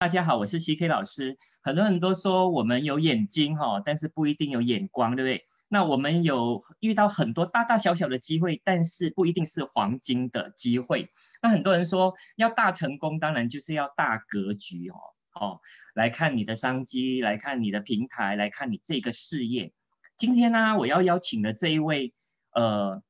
大家好，我是 C K 老师。很多人都说我们有眼睛哈，但是不一定有眼光，对不对？那我们有遇到很多大大小小的机会，但是不一定是黄金的机会。那很多人说要大成功，当然就是要大格局哦。哦，来看你的商机，来看你的平台，来看你这个事业。今天呢，我要邀请的这一位呃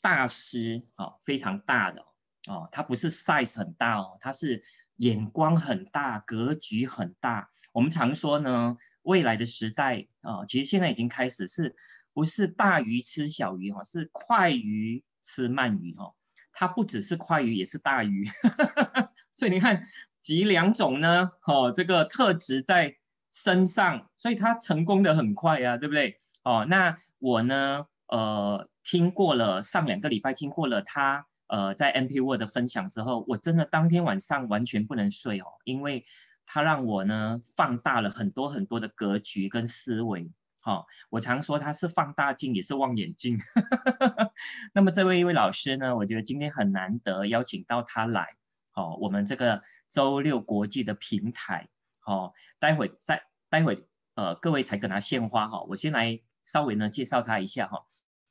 大师哦，非常大的哦，他不是 size 很大哦，他是。眼光很大，格局很大。我们常说呢，未来的时代啊，其实现在已经开始，是不是大鱼吃小鱼哈？是快鱼吃慢鱼哈？它不只是快鱼，也是大鱼。所以你看，集两种呢，哦，这个特质在身上，所以它成功的很快呀，对不对？哦，那我呢，呃，听过了上两个礼拜，听过了他。呃，在 MP Word 的分享之后，我真的当天晚上完全不能睡哦，因为它让我呢放大了很多很多的格局跟思维。好，我常说它是放大镜，也是望远镜。那么这位一位老师呢，我觉得今天很难得邀请到他来。好，我们这个周六国际的平台。好，待会再待会呃各位才跟他献花哈，我先来稍微呢介绍他一下哈。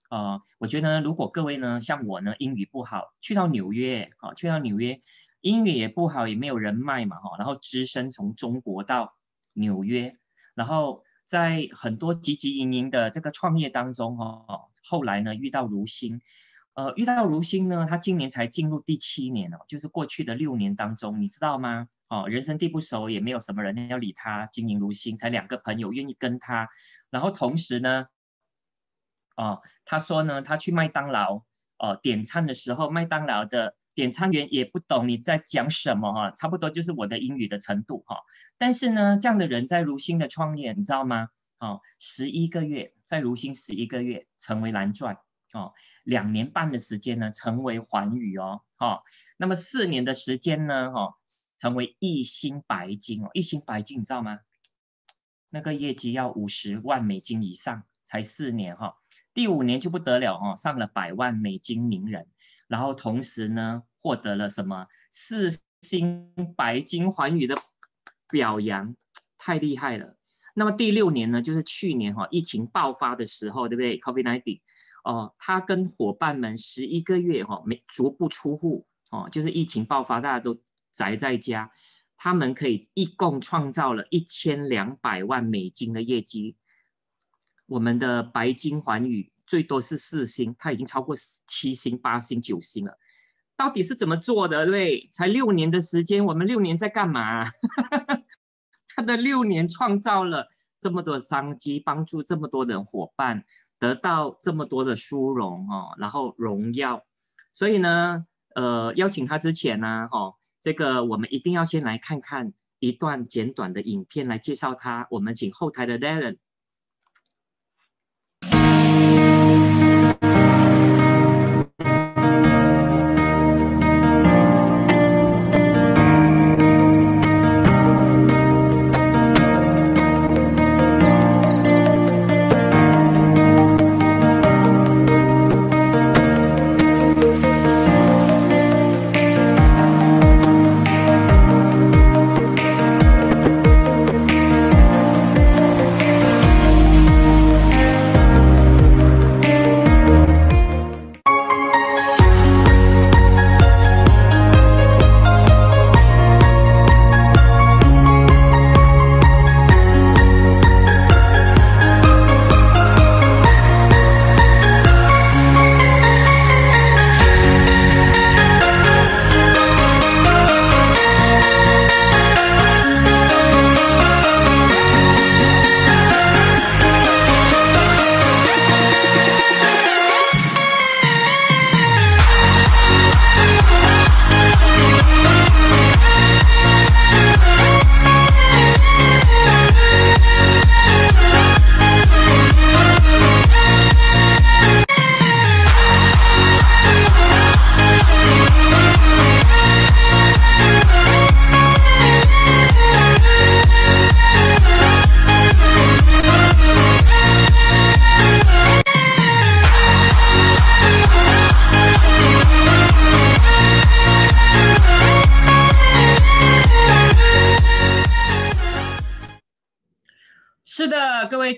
呃，我觉得如果各位呢，像我呢，英语不好，去到纽约，哈，去到纽约，英语也不好，也没有人脉嘛，哈，然后只身从中国到纽约，然后在很多汲汲营营的这个创业当中，哈，后来呢遇到如新，呃，遇到如新呢，他今年才进入第七年哦，就是过去的六年当中，你知道吗？哦，人生地不熟，也没有什么人要理他，经营如新，才两个朋友愿意跟他，然后同时呢。哦，他说呢，他去麦当劳，哦，点餐的时候，麦当劳的点餐员也不懂你在讲什么哈，差不多就是我的英语的程度哈。但是呢，这样的人在如新的创业，你知道吗？哦，十一个月在如新十一个月成为蓝钻哦，两年半的时间呢成为环宇哦，哈，那么四年的时间呢，哈，成为一星白金哦，一星白金你知道吗？那个业绩要五十万美金以上才四年哈。第五年就不得了哦，上了百万美金名人，然后同时呢获得了什么四星白金环宇的表扬，太厉害了。那么第六年呢，就是去年哈疫情爆发的时候，对不对？COVID-19 哦，他跟伙伴们十一个月哈没足不出户哦，就是疫情爆发大家都宅在家，他们可以一共创造了一千两百万美金的业绩。我们的白金环宇最多是四星，它已经超过七星、八星、九星了。到底是怎么做的？对，才六年的时间，我们六年在干嘛？他的六年创造了这么多商机，帮助这么多的伙伴得到这么多的殊荣哦，然后荣耀。所以呢，呃，邀请他之前呢，哦，这个我们一定要先来看看一段简短的影片来介绍他。我们请后台的 Darren。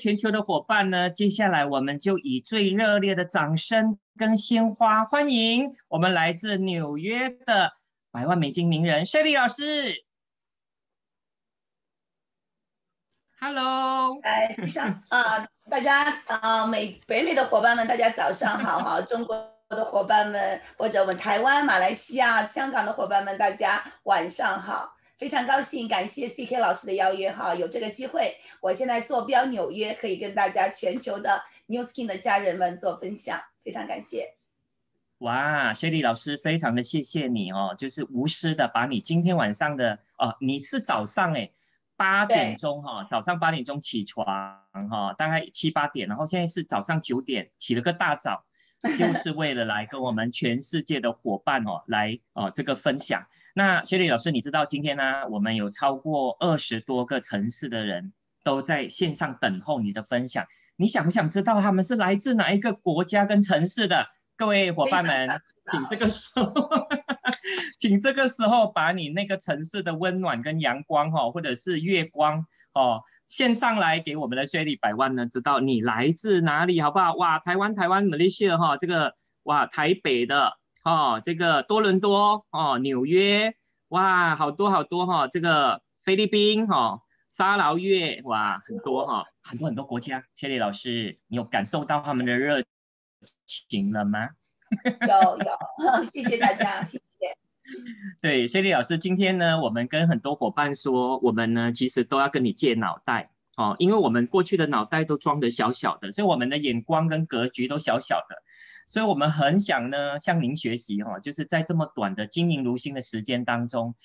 全球的伙伴呢，接下来我们就以最热烈的掌声跟鲜花欢迎我们来自纽约的百万美金名人 Shelly 老师。Hello，哎，非常啊，大家啊，美北美的伙伴们，大家早上好哈，中国的伙伴们，或者我们台湾、马来西亚、香港的伙伴们，大家晚上好。非常高兴，感谢 CK 老师的邀约哈，有这个机会，我现在坐标纽约，可以跟大家全球的 New Skin 的家人们做分享，非常感谢。哇，谢丽老师，非常的谢谢你哦，就是无私的把你今天晚上的哦，你是早上哎八点钟哈，早上八点钟起床哈，大概七八点，然后现在是早上九点起了个大早。就是为了来跟我们全世界的伙伴哦，来哦这个分享。那薛丽老师，你知道今天呢，我们有超过二十多个城市的人都在线上等候你的分享。你想不想知道他们是来自哪一个国家跟城市的？各位伙伴们，请这个时候，请这个时候把你那个城市的温暖跟阳光哈，或者是月光哦。线上来给我们的薛丽百万呢，知道你来自哪里，好不好？哇，台湾，台湾，马来西亚哈，这个哇，台北的哦，这个多伦多哦，纽约哇，好多好多哈，这个菲律宾哈，沙劳越哇，很多哈，很多很多国家。薛丽老师，你有感受到他们的热情了吗？有有，谢谢大家，谢谢。对，谢丽老师，今天呢，我们跟很多伙伴说，我们呢其实都要跟你借脑袋哦，因为我们过去的脑袋都装的小小的，所以我们的眼光跟格局都小小的，所以我们很想呢向您学习哈，就是在这么短的经营如新的时间当中，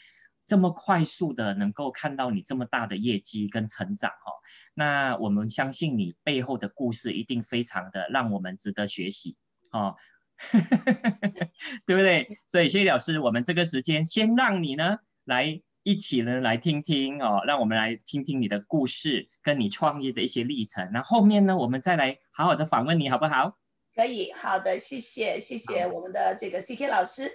这么快速的能够看到你这么大的业绩跟成长哈，那我们相信你背后的故事一定非常的让我们值得学习哦。对不对？所以谢谢老师，我们这个时间先让你呢来一起呢来听听哦，让我们来听听你的故事，跟你创业的一些历程。那后面呢，我们再来好好的访问你，好不好？可以，好的，谢谢，谢谢我们的这个 CK 老师。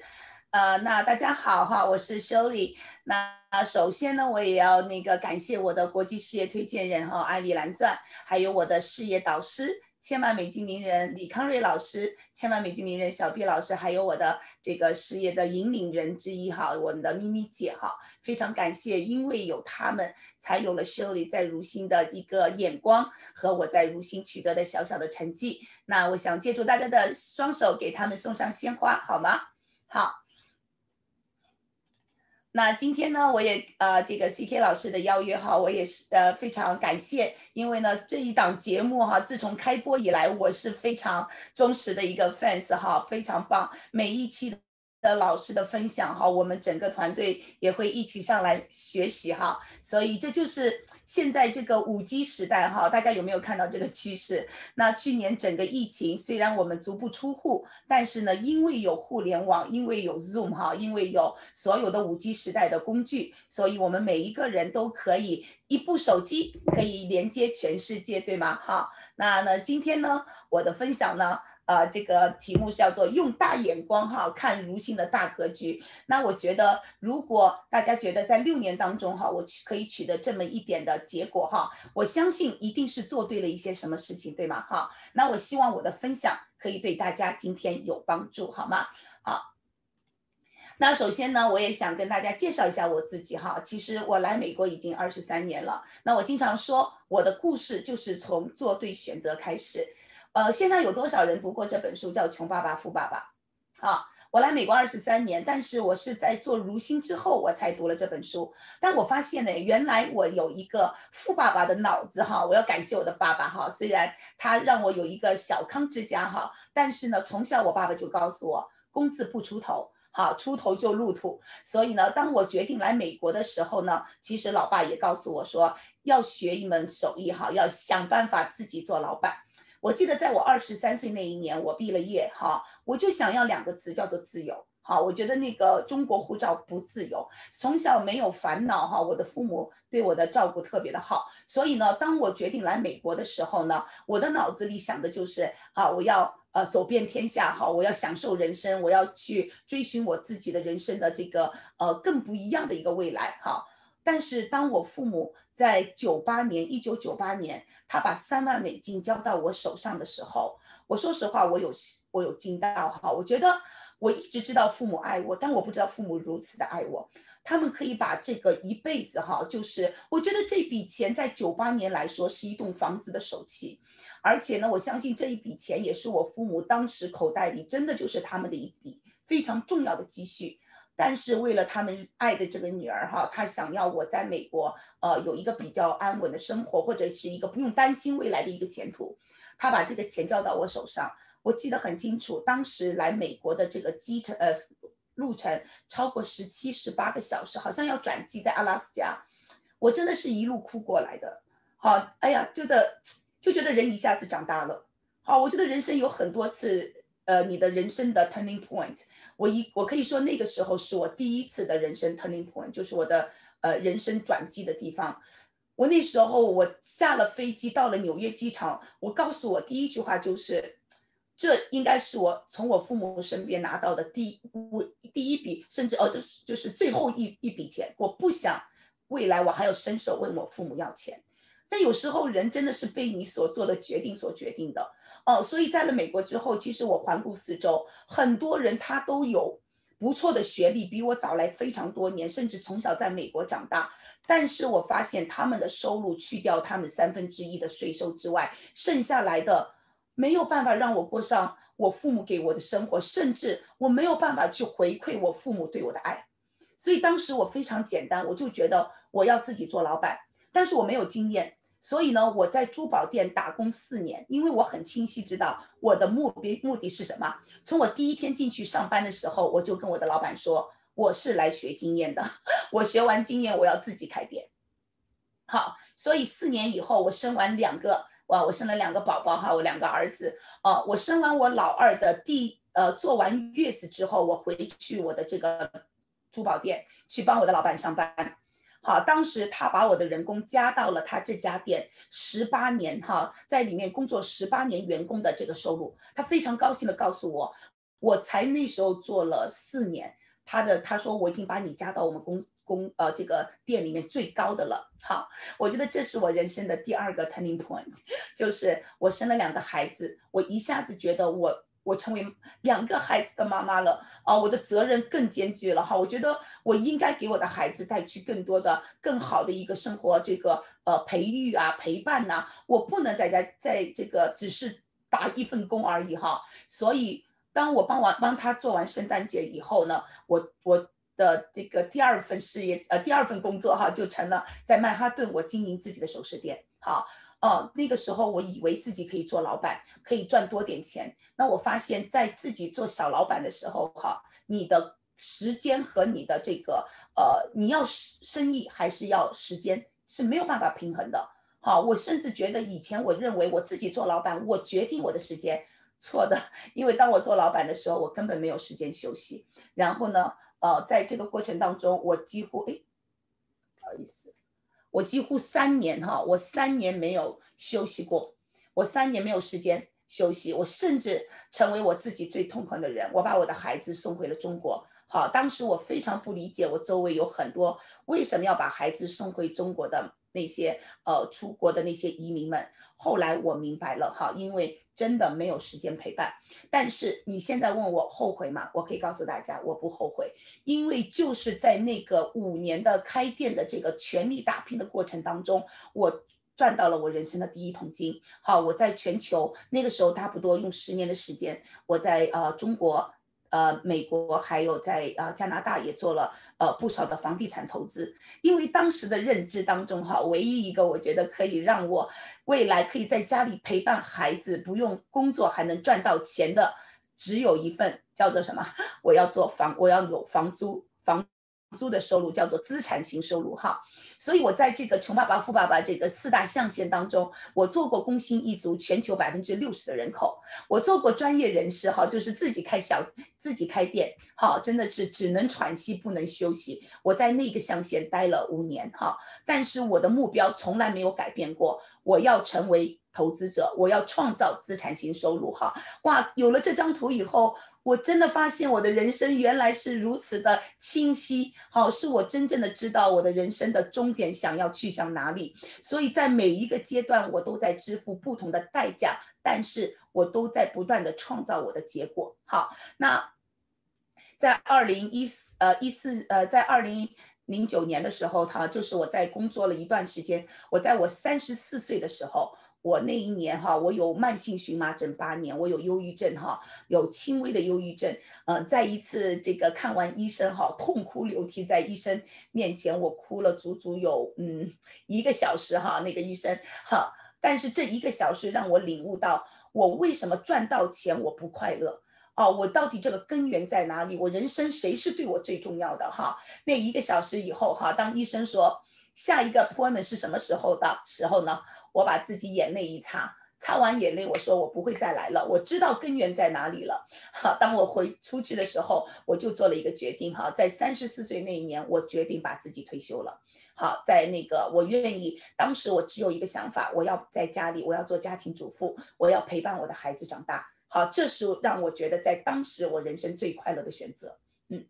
呃，那大家好哈，我是 Shirley。那首先呢，我也要那个感谢我的国际事业推荐人哈，艾米蓝钻，还有我的事业导师。千万美金名人李康瑞老师，千万美金名人小 B 老师，还有我的这个事业的引领人之一哈，我们的咪咪姐哈，非常感谢，因为有他们，才有了 Shirley 在如新的一个眼光和我在如新取得的小小的成绩。那我想借助大家的双手，给他们送上鲜花，好吗？好。那今天呢，我也呃这个 C K 老师的邀约哈，我也是呃非常感谢，因为呢这一档节目哈，自从开播以来，我是非常忠实的一个 fans 哈，非常棒，每一期的。的老师的分享哈，我们整个团队也会一起上来学习哈，所以这就是现在这个五 G 时代哈，大家有没有看到这个趋势？那去年整个疫情虽然我们足不出户，但是呢，因为有互联网，因为有 Zoom 哈，因为有所有的五 G 时代的工具，所以我们每一个人都可以一部手机可以连接全世界，对吗？好，那呢，今天呢，我的分享呢。呃，这个题目叫做用大眼光哈看如新的大格局。那我觉得，如果大家觉得在六年当中哈，我取可以取得这么一点的结果哈，我相信一定是做对了一些什么事情，对吗？哈，那我希望我的分享可以对大家今天有帮助，好吗？好，那首先呢，我也想跟大家介绍一下我自己哈。其实我来美国已经二十三年了。那我经常说，我的故事就是从做对选择开始。呃，现在有多少人读过这本书？叫《穷爸爸富爸爸》啊！我来美国二十三年，但是我是在做如新之后，我才读了这本书。但我发现呢，原来我有一个富爸爸的脑子哈！我要感谢我的爸爸哈，虽然他让我有一个小康之家哈，但是呢，从小我爸爸就告诉我，工字不出头，好出头就入土。所以呢，当我决定来美国的时候呢，其实老爸也告诉我说，要学一门手艺哈，要想办法自己做老板。我记得在我二十三岁那一年，我毕了业，哈，我就想要两个词，叫做自由，好，我觉得那个中国护照不自由，从小没有烦恼，哈，我的父母对我的照顾特别的好，所以呢，当我决定来美国的时候呢，我的脑子里想的就是，啊，我要呃走遍天下，哈，我要享受人生，我要去追寻我自己的人生的这个呃更不一样的一个未来，哈。但是当我父母在九八年，一九九八年，他把三万美金交到我手上的时候，我说实话，我有我有惊到哈，我觉得我一直知道父母爱我，但我不知道父母如此的爱我。他们可以把这个一辈子哈，就是我觉得这笔钱在九八年来说是一栋房子的首期，而且呢，我相信这一笔钱也是我父母当时口袋里真的就是他们的一笔非常重要的积蓄。但是为了他们爱的这个女儿哈，他想要我在美国呃有一个比较安稳的生活，或者是一个不用担心未来的一个前途，他把这个钱交到我手上。我记得很清楚，当时来美国的这个机程呃。路程超过十七、十八个小时，好像要转机在阿拉斯加，我真的是一路哭过来的。好，哎呀，觉得就觉得人一下子长大了。好，我觉得人生有很多次，呃，你的人生的 turning point。我一我可以说那个时候是我第一次的人生 turning point，就是我的呃人生转机的地方。我那时候我下了飞机到了纽约机场，我告诉我第一句话就是。这应该是我从我父母身边拿到的第我第一笔，甚至哦，就是就是最后一一笔钱。我不想未来我还要伸手问我父母要钱。但有时候人真的是被你所做的决定所决定的哦。所以在了美国之后，其实我环顾四周，很多人他都有不错的学历，比我早来非常多年，甚至从小在美国长大。但是我发现他们的收入去掉他们三分之一的税收之外，剩下来的。没有办法让我过上我父母给我的生活，甚至我没有办法去回馈我父母对我的爱，所以当时我非常简单，我就觉得我要自己做老板，但是我没有经验，所以呢，我在珠宝店打工四年，因为我很清晰知道我的目标目的是什么。从我第一天进去上班的时候，我就跟我的老板说，我是来学经验的，我学完经验我要自己开店。好，所以四年以后我生完两个。哇！我生了两个宝宝哈，我两个儿子。哦，我生完我老二的第呃做完月子之后，我回去我的这个珠宝店去帮我的老板上班。好，当时他把我的人工加到了他这家店十八年哈，在里面工作十八年员工的这个收入，他非常高兴的告诉我，我才那时候做了四年。他的他说我已经把你加到我们公公呃这个店里面最高的了，好，我觉得这是我人生的第二个 turning point，就是我生了两个孩子，我一下子觉得我我成为两个孩子的妈妈了，啊，我的责任更艰巨了哈，我觉得我应该给我的孩子带去更多的更好的一个生活，这个呃培育啊陪伴呐，我不能在家在这个只是打一份工而已哈，所以。当我帮完帮他做完圣诞节以后呢，我我的这个第二份事业呃第二份工作哈就成了在曼哈顿我经营自己的首饰店。好哦，那个时候我以为自己可以做老板，可以赚多点钱。那我发现，在自己做小老板的时候哈，你的时间和你的这个呃你要生意还是要时间是没有办法平衡的。好，我甚至觉得以前我认为我自己做老板，我决定我的时间。错的，因为当我做老板的时候，我根本没有时间休息。然后呢，呃，在这个过程当中，我几乎哎，不好意思，我几乎三年哈，我三年没有休息过，我三年没有时间休息，我甚至成为我自己最痛恨的人。我把我的孩子送回了中国。好，当时我非常不理解，我周围有很多为什么要把孩子送回中国的那些呃出国的那些移民们。后来我明白了哈，因为。真的没有时间陪伴，但是你现在问我后悔吗？我可以告诉大家，我不后悔，因为就是在那个五年的开店的这个全力打拼的过程当中，我赚到了我人生的第一桶金。好，我在全球那个时候差不多用十年的时间，我在呃中国。呃，美国还有在呃加拿大也做了呃不少的房地产投资，因为当时的认知当中哈，唯一一个我觉得可以让我未来可以在家里陪伴孩子，不用工作还能赚到钱的，只有一份叫做什么？我要做房，我要有房租房。租的收入叫做资产型收入哈，所以我在这个穷爸爸富爸爸这个四大象限当中，我做过工薪一族，全球百分之六十的人口，我做过专业人士哈，就是自己开小自己开店哈，真的是只能喘息不能休息。我在那个象限待了五年哈，但是我的目标从来没有改变过，我要成为投资者，我要创造资产型收入哈。哇，有了这张图以后。我真的发现我的人生原来是如此的清晰，好，是我真正的知道我的人生的终点想要去向哪里。所以在每一个阶段，我都在支付不同的代价，但是我都在不断的创造我的结果。好，那在二零一四呃一四呃在二零零九年的时候，哈，就是我在工作了一段时间，我在我三十四岁的时候。我那一年哈，我有慢性荨麻疹八年，我有忧郁症哈，有轻微的忧郁症。嗯，在一次这个看完医生哈，痛哭流涕在医生面前，我哭了足足有嗯一个小时哈。那个医生哈，但是这一个小时让我领悟到，我为什么赚到钱我不快乐哦，我到底这个根源在哪里？我人生谁是对我最重要的哈？那一个小时以后哈，当医生说。下一个 point 是什么时候的时候呢？我把自己眼泪一擦，擦完眼泪，我说我不会再来了，我知道根源在哪里了。好，当我回出去的时候，我就做了一个决定。哈，在三十四岁那一年，我决定把自己退休了。好，在那个我愿意，当时我只有一个想法，我要在家里，我要做家庭主妇，我要陪伴我的孩子长大。好，这是让我觉得在当时我人生最快乐的选择。嗯，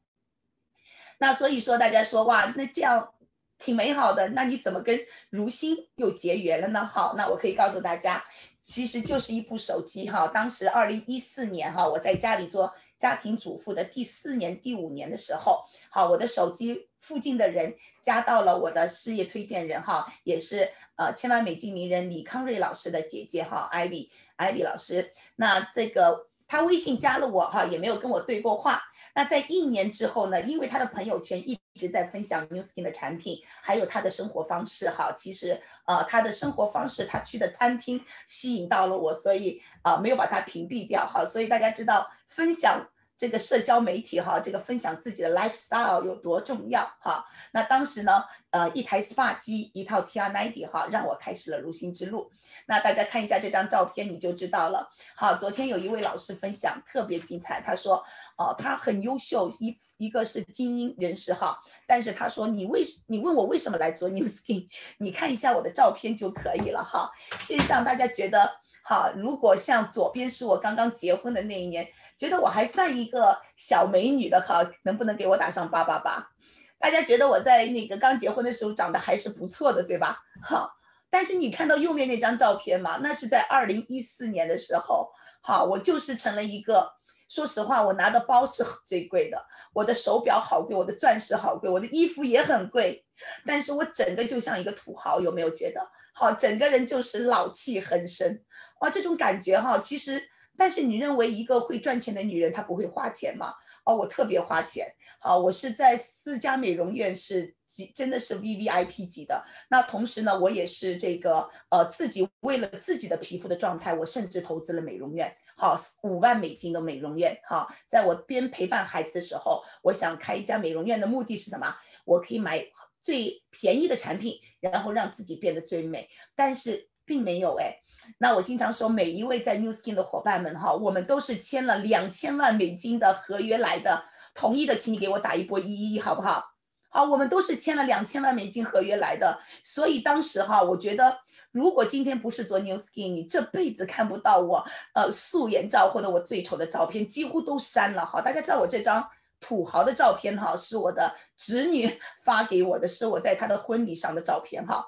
那所以说大家说哇，那这样。挺美好的，那你怎么跟如新又结缘了呢？好，那我可以告诉大家，其实就是一部手机哈。当时二零一四年哈，我在家里做家庭主妇的第四年、第五年的时候，好，我的手机附近的人加到了我的事业推荐人哈，也是呃千万美金名人李康瑞老师的姐姐哈，艾比艾比老师。那这个他微信加了我哈，也没有跟我对过话。那在一年之后呢？因为他的朋友圈一直在分享 New Skin 的产品，还有他的生活方式，哈，其实呃他的生活方式，他去的餐厅吸引到了我，所以啊没有把他屏蔽掉，哈，所以大家知道分享。这个社交媒体哈，这个分享自己的 lifestyle 有多重要哈？那当时呢，呃，一台 SPA 机，一套 TR90 哈，让我开始了如新之路。那大家看一下这张照片，你就知道了。好，昨天有一位老师分享特别精彩，他说，哦，他很优秀，一一个是精英人士哈，但是他说，你为你问我为什么来做 New Skin，你看一下我的照片就可以了哈。线上大家觉得，好，如果像左边是我刚刚结婚的那一年。觉得我还算一个小美女的哈，能不能给我打上八八八？大家觉得我在那个刚结婚的时候长得还是不错的，对吧？好，但是你看到右面那张照片吗？那是在二零一四年的时候，好，我就是成了一个，说实话，我拿的包是最贵的，我的手表好贵，我的钻石好贵，我的衣服也很贵，但是我整个就像一个土豪，有没有觉得？好，整个人就是老气横生，哇，这种感觉哈，其实。但是你认为一个会赚钱的女人她不会花钱吗？哦，我特别花钱。好，我是在四家美容院是级，真的是 V V I P 级的。那同时呢，我也是这个呃自己为了自己的皮肤的状态，我甚至投资了美容院。好，五万美金的美容院。好，在我边陪伴孩子的时候，我想开一家美容院的目的是什么？我可以买最便宜的产品，然后让自己变得最美。但是并没有哎。那我经常说，每一位在 New Skin 的伙伴们哈，我们都是签了两千万美金的合约来的。同意的，请你给我打一波一一一，好不好？好，我们都是签了两千万美金合约来的。所以当时哈，我觉得如果今天不是做 New Skin，你这辈子看不到我呃素颜照或者我最丑的照片，几乎都删了哈。大家知道我这张土豪的照片哈，是我的侄女 发给我的，是我在她的婚礼上的照片哈。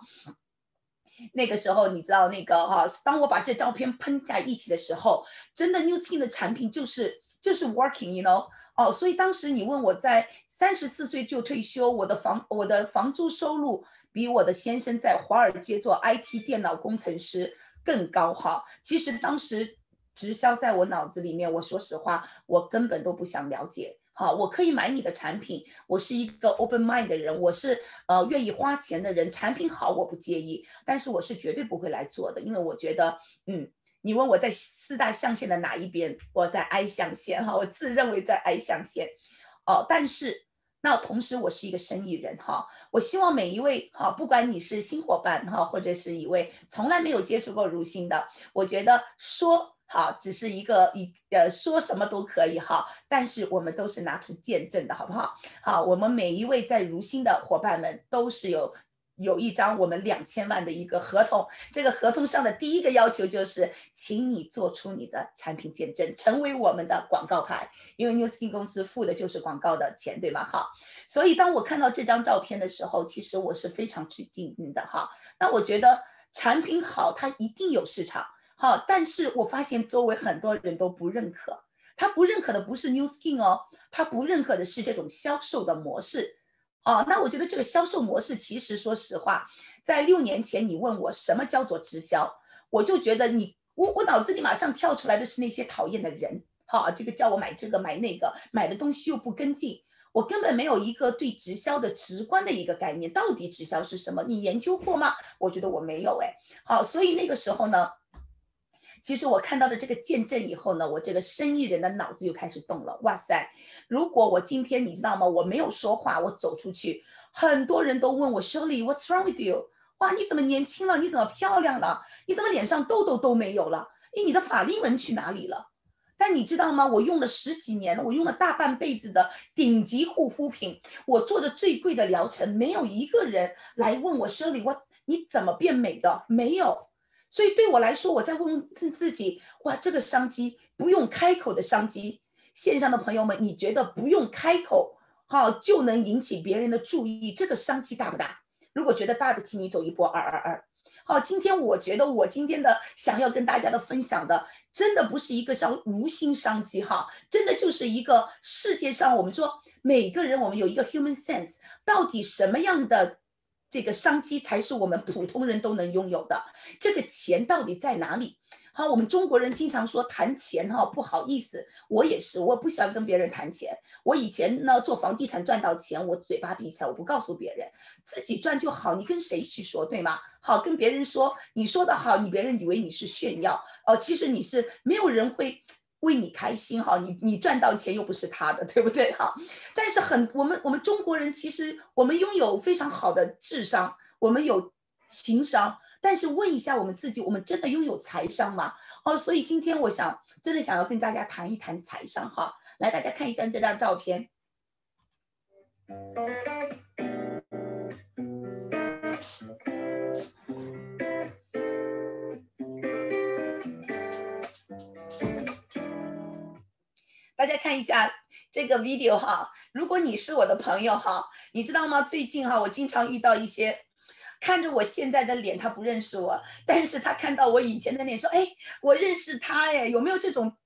那个时候，你知道那个哈，当我把这照片喷在一起的时候，真的 New Skin 的产品就是就是 working，you know，哦，所以当时你问我在三十四岁就退休，我的房我的房租收入比我的先生在华尔街做 IT 电脑工程师更高哈。其实当时直销在我脑子里面，我说实话，我根本都不想了解。好，我可以买你的产品，我是一个 open mind 的人，我是呃愿意花钱的人，产品好我不介意，但是我是绝对不会来做的，因为我觉得，嗯，你问我在四大象限的哪一边，我在 I 象限哈，我自认为在 I 象限，哦，但是那同时我是一个生意人哈，我希望每一位哈，不管你是新伙伴哈，或者是一位从来没有接触过如新的，我觉得说。好，只是一个一呃说什么都可以哈，但是我们都是拿出见证的好不好？好，我们每一位在如新的伙伴们都是有有一张我们两千万的一个合同，这个合同上的第一个要求就是，请你做出你的产品见证，成为我们的广告牌，因为 New Skin 公司付的就是广告的钱，对吗？好，所以当我看到这张照片的时候，其实我是非常吃惊的哈。那我觉得产品好，它一定有市场，好，但是我发现周围很多人都不认可，他不认可的不是 New Skin 哦，他不认可的是这种销售的模式。哦，那我觉得这个销售模式，其实说实话，在六年前你问我什么叫做直销，我就觉得你我我脑子里马上跳出来的是那些讨厌的人，好，这个叫我买这个买那个，买的东西又不跟进，我根本没有一个对直销的直观的一个概念，到底直销是什么？你研究过吗？我觉得我没有哎，好，所以那个时候呢。其实我看到了这个见证以后呢，我这个生意人的脑子就开始动了。哇塞，如果我今天你知道吗？我没有说话，我走出去，很多人都问我 Shirley，What's wrong with you？哇，你怎么年轻了？你怎么漂亮了？你怎么脸上痘痘都没有了？诶，你的法令纹去哪里了？但你知道吗？我用了十几年了，我用了大半辈子的顶级护肤品，我做的最贵的疗程，没有一个人来问我 Shirley，我你怎么变美的？没有。所以对我来说，我在问问自己：哇，这个商机不用开口的商机，线上的朋友们，你觉得不用开口，好就能引起别人的注意，这个商机大不大？如果觉得大的，请你走一波二二二。好，今天我觉得我今天的想要跟大家的分享的，真的不是一个商无心商机哈，真的就是一个世界上我们说每个人我们有一个 human sense，到底什么样的？这个商机才是我们普通人都能拥有的。这个钱到底在哪里？好，我们中国人经常说谈钱哈，不好意思，我也是，我不喜欢跟别人谈钱。我以前呢做房地产赚到钱，我嘴巴闭起来，我不告诉别人，自己赚就好。你跟谁去说，对吗？好，跟别人说，你说的好，你别人以为你是炫耀哦，其实你是没有人会。为你开心哈，你你赚到钱又不是他的，对不对哈？但是很我们我们中国人其实我们拥有非常好的智商，我们有情商，但是问一下我们自己，我们真的拥有财商吗？哦，所以今天我想真的想要跟大家谈一谈财商哈。来，大家看一下这张照片。再看一下这个 video 哈，如果你是我的朋友哈，你知道吗？最近哈，我经常遇到一些看着我现在的脸，他不认识我，但是他看到我以前的脸，说：“哎，我认识他哎。”有没有这种，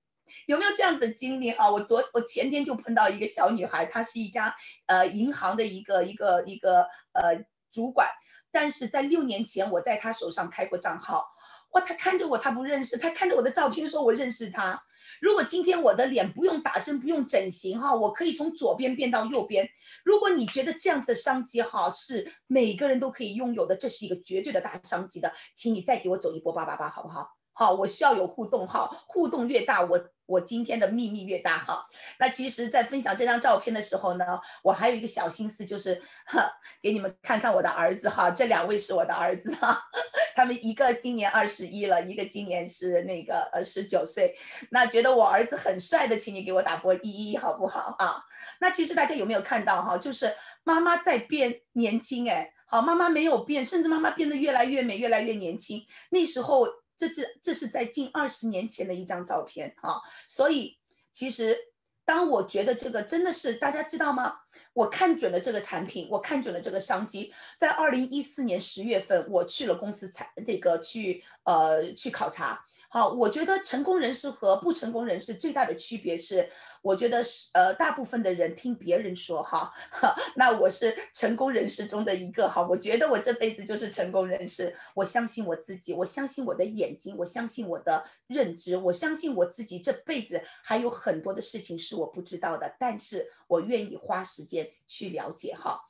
有没有这样子的经历哈？我昨我前天就碰到一个小女孩，她是一家呃银行的一个一个一个呃主管，但是在六年前我在她手上开过账号。哇，他看着我，他不认识，他看着我的照片说：“我认识他。”如果今天我的脸不用打针，不用整形，哈，我可以从左边变到右边。如果你觉得这样子的商机，哈，是每个人都可以拥有的，这是一个绝对的大商机的，请你再给我走一波八八八，好不好？好，我需要有互动，哈，互动越大，我。我今天的秘密越大哈，那其实，在分享这张照片的时候呢，我还有一个小心思，就是哈，给你们看看我的儿子哈，这两位是我的儿子哈，他们一个今年二十一了，一个今年是那个呃十九岁，那觉得我儿子很帅的，请你给我打波一一好不好啊？那其实大家有没有看到哈，就是妈妈在变年轻哎，好，妈妈没有变，甚至妈妈变得越来越美，越来越年轻，那时候。这是这是在近二十年前的一张照片啊，所以其实当我觉得这个真的是大家知道吗？我看准了这个产品，我看准了这个商机，在二零一四年十月份，我去了公司采那个去呃去考察。啊，我觉得成功人士和不成功人士最大的区别是，我觉得是呃，大部分的人听别人说哈，那我是成功人士中的一个哈，我觉得我这辈子就是成功人士，我相信我自己，我相信我的眼睛，我相信我的认知，我相信我自己这辈子还有很多的事情是我不知道的，但是我愿意花时间去了解哈。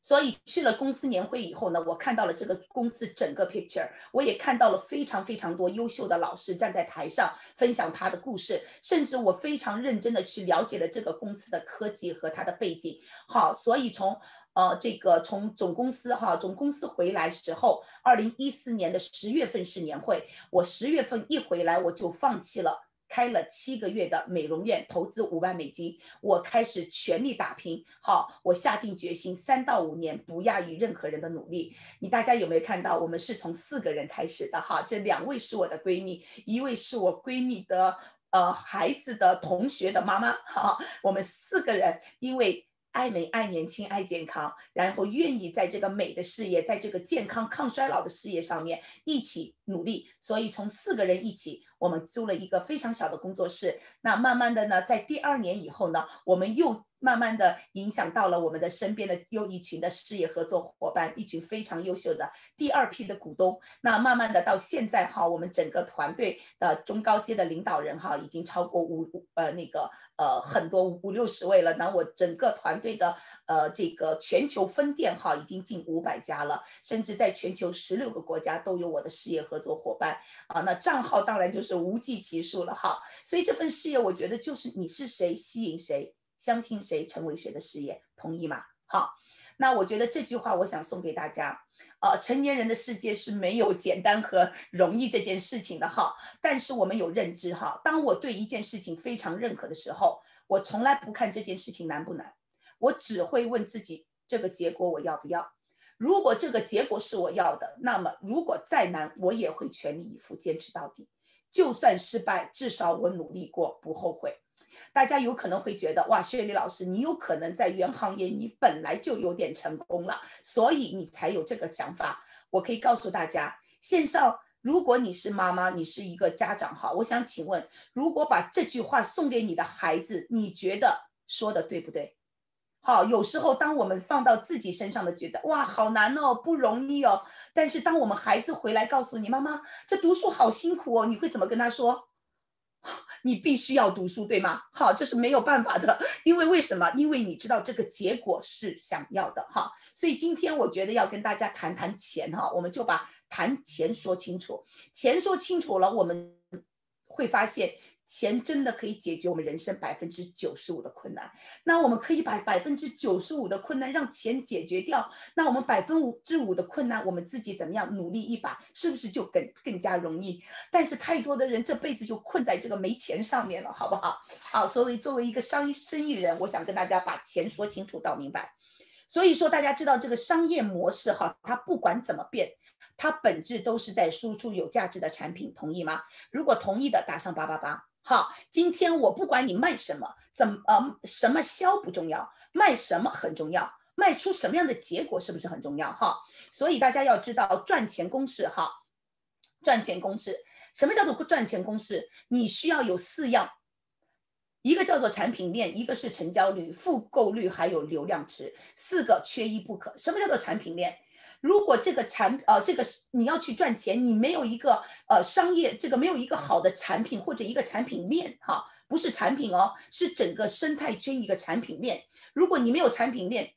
所以去了公司年会以后呢，我看到了这个公司整个 picture，我也看到了非常非常多优秀的老师站在台上分享他的故事，甚至我非常认真的去了解了这个公司的科技和它的背景。好，所以从呃这个从总公司哈总公司回来时候，二零一四年的十月份是年会，我十月份一回来我就放弃了开了七个月的美容院，投资五万美金，我开始全力打拼。好，我下定决心，三到五年不亚于任何人的努力。你大家有没有看到？我们是从四个人开始的哈，这两位是我的闺蜜，一位是我闺蜜的呃孩子的同学的妈妈。哈，我们四个人因为。爱美、爱年轻、爱健康，然后愿意在这个美的事业，在这个健康抗衰老的事业上面一起努力。所以从四个人一起，我们租了一个非常小的工作室。那慢慢的呢，在第二年以后呢，我们又。慢慢的影响到了我们的身边的又一群的事业合作伙伴，一群非常优秀的第二批的股东。那慢慢的到现在哈，我们整个团队的中高阶的领导人哈，已经超过五呃那个呃很多五六十位了。那我整个团队的呃这个全球分店哈，已经近五百家了，甚至在全球十六个国家都有我的事业合作伙伴啊。那账号当然就是无计其数了哈。所以这份事业，我觉得就是你是谁吸引谁。相信谁成为谁的事业，同意吗？好，那我觉得这句话我想送给大家。呃，成年人的世界是没有简单和容易这件事情的哈。但是我们有认知哈。当我对一件事情非常认可的时候，我从来不看这件事情难不难，我只会问自己这个结果我要不要。如果这个结果是我要的，那么如果再难，我也会全力以赴坚持到底。就算失败，至少我努力过，不后悔。大家有可能会觉得，哇，薛丽老师，你有可能在原行业你本来就有点成功了，所以你才有这个想法。我可以告诉大家，线上如果你是妈妈，你是一个家长哈，我想请问，如果把这句话送给你的孩子，你觉得说的对不对？好，有时候当我们放到自己身上的，觉得哇，好难哦，不容易哦。但是当我们孩子回来告诉你，妈妈，这读书好辛苦哦，你会怎么跟他说？你必须要读书，对吗？好，这是没有办法的，因为为什么？因为你知道这个结果是想要的，哈。所以今天我觉得要跟大家谈谈钱，哈，我们就把谈钱说清楚，钱说清楚了，我们会发现。钱真的可以解决我们人生百分之九十五的困难，那我们可以把百分之九十五的困难让钱解决掉，那我们百分之五的困难，我们自己怎么样努力一把，是不是就更更加容易？但是太多的人这辈子就困在这个没钱上面了，好不好？好，所以作为一个商生意人，我想跟大家把钱说清楚、道明白。所以说，大家知道这个商业模式哈，它不管怎么变，它本质都是在输出有价值的产品，同意吗？如果同意的，打上八八八。好，今天我不管你卖什么，怎么呃什么销不重要，卖什么很重要，卖出什么样的结果是不是很重要？哈，所以大家要知道赚钱公式哈，赚钱公式，什么叫做赚钱公式？你需要有四样，一个叫做产品链，一个是成交率、复购率，还有流量池，四个缺一不可。什么叫做产品链？如果这个产呃这个你要去赚钱，你没有一个呃商业这个没有一个好的产品或者一个产品链哈，不是产品哦，是整个生态圈一个产品链。如果你没有产品链，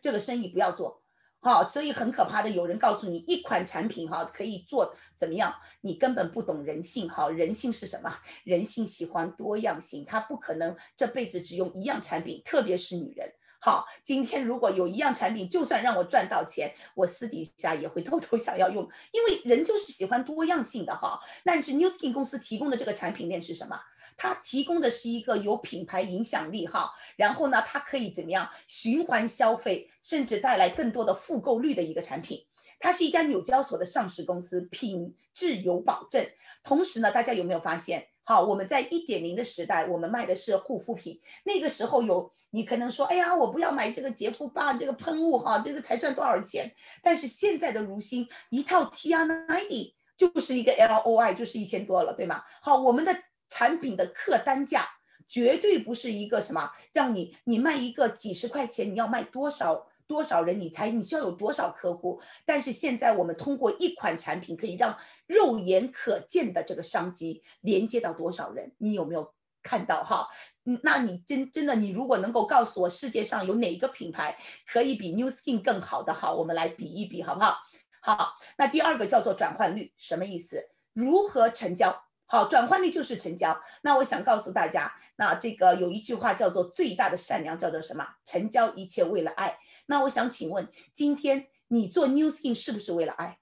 这个生意不要做，好，所以很可怕的。有人告诉你一款产品哈可以做怎么样，你根本不懂人性哈。人性是什么？人性喜欢多样性，他不可能这辈子只用一样产品，特别是女人。好，今天如果有一样产品，就算让我赚到钱，我私底下也会偷偷想要用，因为人就是喜欢多样性的哈。但是 New Skin 公司提供的这个产品链是什么？它提供的是一个有品牌影响力哈，然后呢，它可以怎么样循环消费，甚至带来更多的复购率的一个产品。它是一家纽交所的上市公司，品质有保证。同时呢，大家有没有发现？好，我们在一点零的时代，我们卖的是护肤品。那个时候有你可能说，哎呀，我不要买这个洁肤棒，这个喷雾哈，这个才赚多少钱？但是现在的如新一套 T R ninety 就是一个 L O I 就是一千多了，对吗？好，我们的产品的客单价绝对不是一个什么，让你你卖一个几十块钱，你要卖多少？多少人你才你需要有多少客户？但是现在我们通过一款产品可以让肉眼可见的这个商机连接到多少人？你有没有看到哈？嗯，那你真真的你如果能够告诉我世界上有哪一个品牌可以比 New Skin 更好的哈？我们来比一比好不好？好，那第二个叫做转换率，什么意思？如何成交？好，转换率就是成交。那我想告诉大家，那这个有一句话叫做最大的善良叫做什么？成交一切为了爱。那我想请问，今天你做 New Skin 是不是为了爱？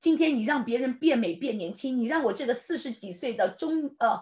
今天你让别人变美变年轻，你让我这个四十几岁的中呃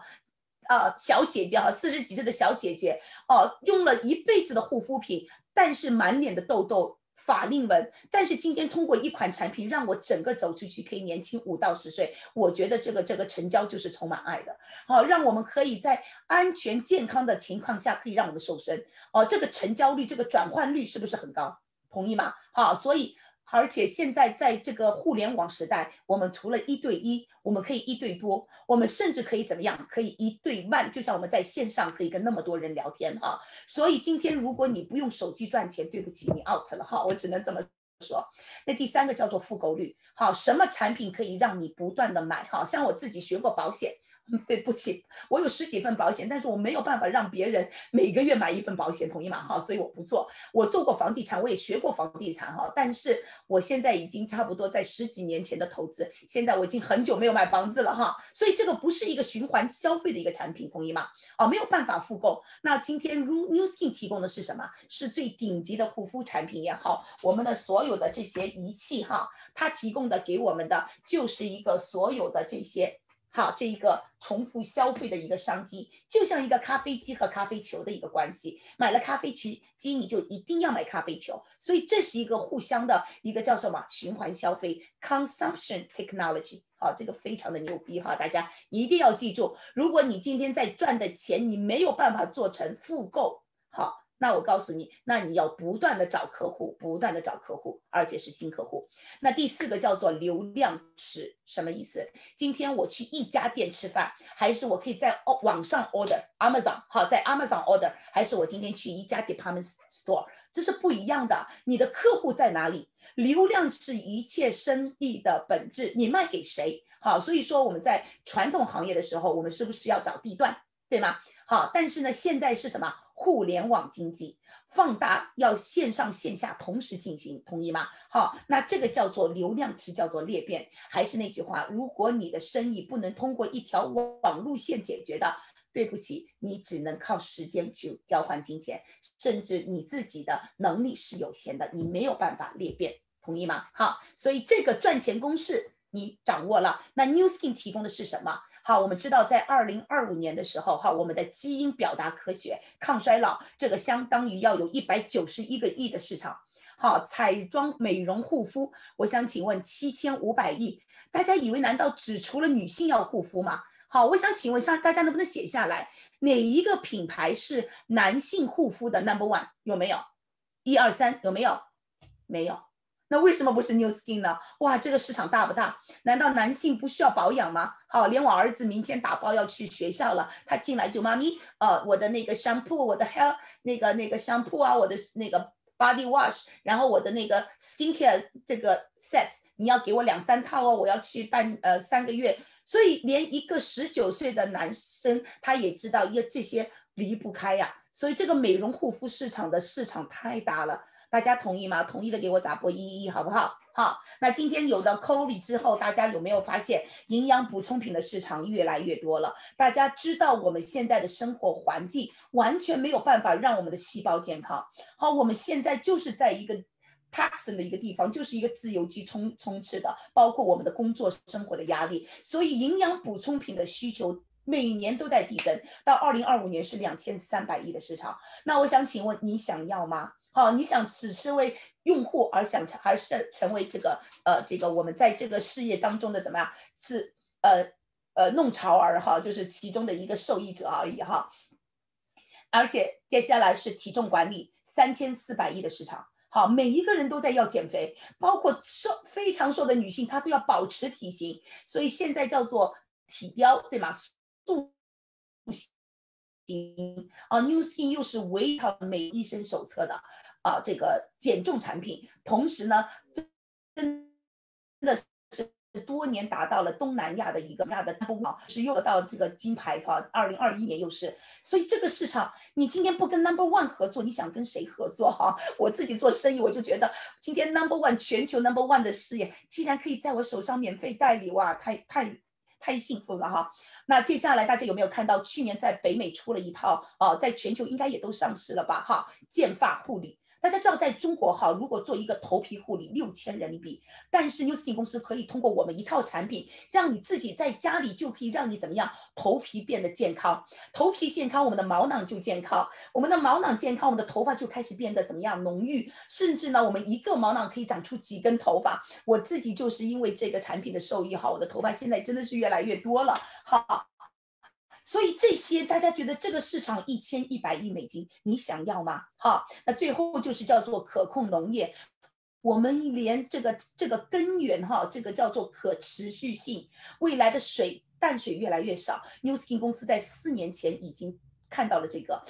呃小姐姐哈，四十几岁的小姐姐哦，用了一辈子的护肤品，但是满脸的痘痘。法令纹，但是今天通过一款产品，让我整个走出去可以年轻五到十岁。我觉得这个这个成交就是充满爱的，好，让我们可以在安全健康的情况下，可以让我们瘦身。哦，这个成交率，这个转换率是不是很高？同意吗？好，所以。而且现在在这个互联网时代，我们除了一对一，我们可以一对多，我们甚至可以怎么样？可以一对万，就像我们在线上可以跟那么多人聊天哈。所以今天如果你不用手机赚钱，对不起，你 out 了哈。我只能这么说。那第三个叫做复购率，好，什么产品可以让你不断的买？好像我自己学过保险。对不起，我有十几份保险，但是我没有办法让别人每个月买一份保险，同意吗？哈，所以我不做。我做过房地产，我也学过房地产，哈，但是我现在已经差不多在十几年前的投资，现在我已经很久没有买房子了，哈，所以这个不是一个循环消费的一个产品，同意吗？哦，没有办法复购。那今天如 New Skin 提供的是什么？是最顶级的护肤产品也好，我们的所有的这些仪器，哈，它提供的给我们的就是一个所有的这些。好，这一个重复消费的一个商机，就像一个咖啡机和咖啡球的一个关系。买了咖啡机，机你就一定要买咖啡球，所以这是一个互相的一个叫什么循环消费 （consumption technology）。好，这个非常的牛逼哈，大家一定要记住。如果你今天在赚的钱，你没有办法做成复购，好。那我告诉你，那你要不断的找客户，不断的找客户，而且是新客户。那第四个叫做流量池，什么意思？今天我去一家店吃饭，还是我可以在网上 order Amazon，好，在 Amazon order，还是我今天去一家 department store，这是不一样的。你的客户在哪里？流量是一切生意的本质，你卖给谁？好，所以说我们在传统行业的时候，我们是不是要找地段，对吗？好，但是呢，现在是什么？互联网经济放大，要线上线下同时进行，同意吗？好，那这个叫做流量池，叫做裂变。还是那句话，如果你的生意不能通过一条网路线解决的，对不起，你只能靠时间去交换金钱，甚至你自己的能力是有限的，你没有办法裂变，同意吗？好，所以这个赚钱公式你掌握了，那 New Skin 提供的是什么？好，我们知道在二零二五年的时候，哈，我们的基因表达科学抗衰老，这个相当于要有一百九十一个亿的市场。好，彩妆美容护肤，我想请问七千五百亿，大家以为难道只除了女性要护肤吗？好，我想请问下大家能不能写下来，哪一个品牌是男性护肤的 number one？有没有？一二三，有没有？没有。那为什么不是 New Skin 呢？哇，这个市场大不大？难道男性不需要保养吗？好，连我儿子明天打包要去学校了，他进来就妈咪，呃，我的那个 shampoo，我的 hair 那个那个 shampoo 啊，我的那个 body wash，然后我的那个 skin care 这个 sets，你要给我两三套哦，我要去办呃三个月，所以连一个十九岁的男生他也知道要这些离不开呀，所以这个美容护肤市场的市场太大了。大家同意吗？同意的给我打波一一，好不好？好，那今天有了 c o l i 之后，大家有没有发现营养补充品的市场越来越多了？大家知道我们现在的生活环境完全没有办法让我们的细胞健康。好，我们现在就是在一个 toxin 的一个地方，就是一个自由基充充斥的，包括我们的工作生活的压力，所以营养补充品的需求每年都在递增，到二零二五年是两千三百亿的市场。那我想请问你想要吗？好，你想只是为用户而想成，还是成为这个呃这个我们在这个事业当中的怎么样？是呃呃弄潮儿哈，就是其中的一个受益者而已哈。而且接下来是体重管理，三千四百亿的市场。好，每一个人都在要减肥，包括瘦非常瘦的女性，她都要保持体型，所以现在叫做体雕，对吗？塑型啊，New Skin 又是唯一套美医生手册的啊，这个减重产品。同时呢，真的是多年达到了东南亚的一个大的风啊，是又得到这个金牌哈。二零二一年又是，所以这个市场，你今天不跟 Number One 合作，你想跟谁合作哈？我自己做生意，我就觉得今天 Number One 全球 Number One 的事业，既然可以在我手上免费代理，哇，太太太幸福了哈。那接下来大家有没有看到去年在北美出了一套啊，在全球应该也都上市了吧？哈，健发护理，大家知道，在中国哈，如果做一个头皮护理六千人民币，但是 New Skin 公司可以通过我们一套产品，让你自己在家里就可以让你怎么样，头皮变得健康，头皮健康，我们的毛囊就健康，我们的毛囊健康，我们的头发就开始变得怎么样，浓郁，甚至呢，我们一个毛囊可以长出几根头发。我自己就是因为这个产品的受益哈，我的头发现在真的是越来越多了，好。所以这些大家觉得这个市场一千一百亿美金，你想要吗？好，那最后就是叫做可控农业，我们连这个这个根源哈，这个叫做可持续性，未来的水淡水越来越少。New Skin 公司在四年前已经看到了这个。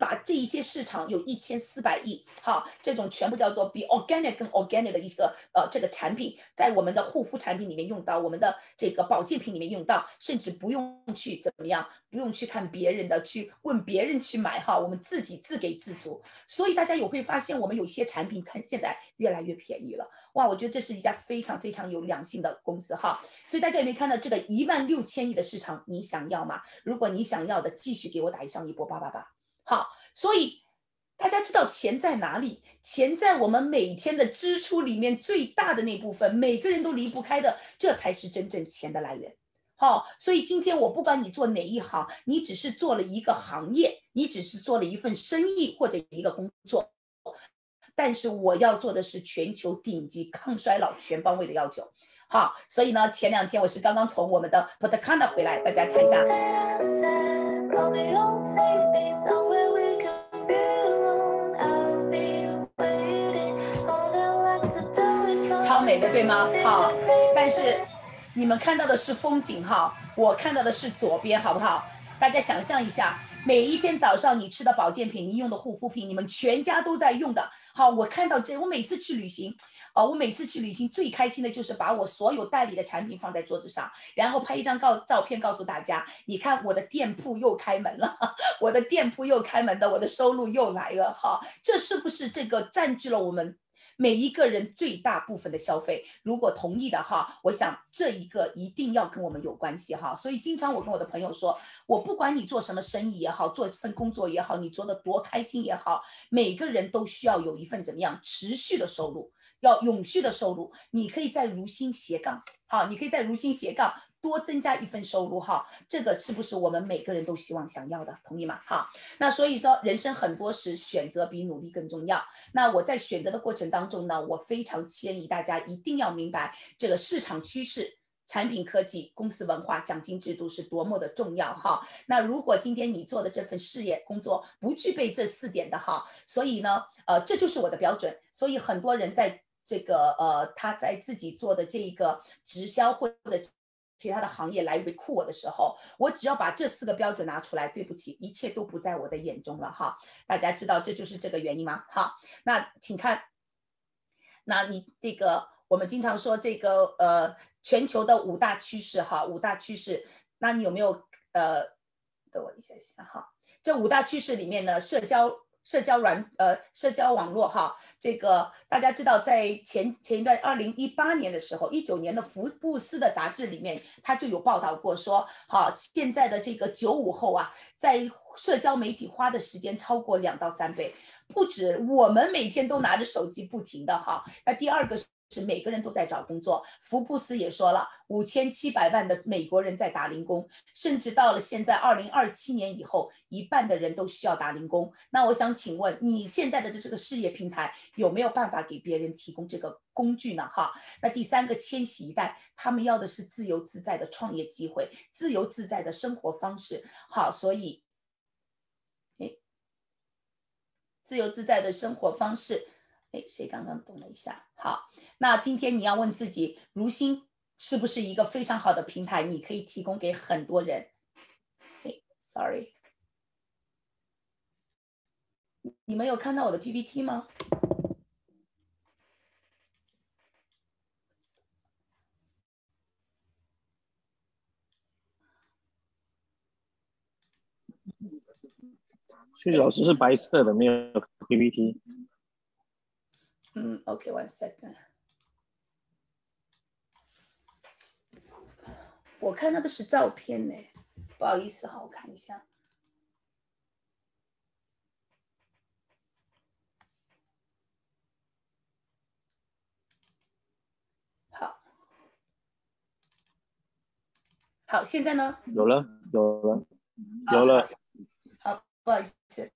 把这一些市场有一千四百亿，好，这种全部叫做比 organic 更 organic 的一个呃这个产品，在我们的护肤产品里面用到，我们的这个保健品里面用到，甚至不用去怎么样，不用去看别人的，去问别人去买哈，我们自己自给自足。所以大家有会发现，我们有些产品看现在越来越便宜了，哇，我觉得这是一家非常非常有良心的公司哈。所以大家有没有看到这个一万六千亿的市场，你想要吗？如果你想要的，继续给我打一上一波八八八。好，所以大家知道钱在哪里？钱在我们每天的支出里面最大的那部分，每个人都离不开的，这才是真正钱的来源。好，所以今天我不管你做哪一行，你只是做了一个行业，你只是做了一份生意或者一个工作，但是我要做的是全球顶级抗衰老全方位的要求。好，所以呢，前两天我是刚刚从我们的 p o t c a n a 回来，大家看一下。超美的，对吗？好，但是你们看到的是风景哈，我看到的是左边，好不好？大家想象一下，每一天早上你吃的保健品，你用的护肤品，你们全家都在用的。好，我看到这，我每次去旅行，哦，我每次去旅行最开心的就是把我所有代理的产品放在桌子上，然后拍一张告照片告诉大家，你看我的店铺又开门了，我的店铺又开门的，我的收入又来了，哈，这是不是这个占据了我们？每一个人最大部分的消费，如果同意的哈，我想这一个一定要跟我们有关系哈。所以经常我跟我的朋友说，我不管你做什么生意也好，做一份工作也好，你做的多开心也好，每个人都需要有一份怎么样持续的收入，要永续的收入。你可以在如新斜杠，好，你可以在如新斜杠。多增加一份收入哈，这个是不是我们每个人都希望想要的？同意吗？好，那所以说人生很多时选择比努力更重要。那我在选择的过程当中呢，我非常建议大家一定要明白这个市场趋势、产品科技、公司文化、奖金制度是多么的重要哈。那如果今天你做的这份事业工作不具备这四点的哈，所以呢，呃，这就是我的标准。所以很多人在这个呃他在自己做的这一个直销或者。其他的行业来 recruit 我的时候，我只要把这四个标准拿出来，对不起，一切都不在我的眼中了哈。大家知道这就是这个原因吗？好，那请看，那你这个我们经常说这个呃全球的五大趋势哈，五大趋势，那你有没有呃等我一下下哈？这五大趋势里面呢，社交。社交软呃社交网络哈，这个大家知道，在前前一段二零一八年的时候，一九年的福布斯的杂志里面，他就有报道过说，好现在的这个九五后啊，在社交媒体花的时间超过两到三倍，不止我们每天都拿着手机不停的哈，那第二个是。每个人都在找工作，福布斯也说了，五千七百万的美国人在打零工，甚至到了现在二零二七年以后，一半的人都需要打零工。那我想请问，你现在的这这个事业平台有没有办法给别人提供这个工具呢？哈，那第三个千禧一代，他们要的是自由自在的创业机会，自由自在的生活方式。好，所以，哎，自由自在的生活方式。哎，谁刚刚动了一下？好，那今天你要问自己，如新是不是一个非常好的平台？你可以提供给很多人。哎，sorry，你们有看到我的 PPT 吗？所以老师是白色的，没有 PPT。嗯 okay one second 我看那个是照片呢不好意思哈我看一下。好。好现在呢？有了有了有了。好不好意思。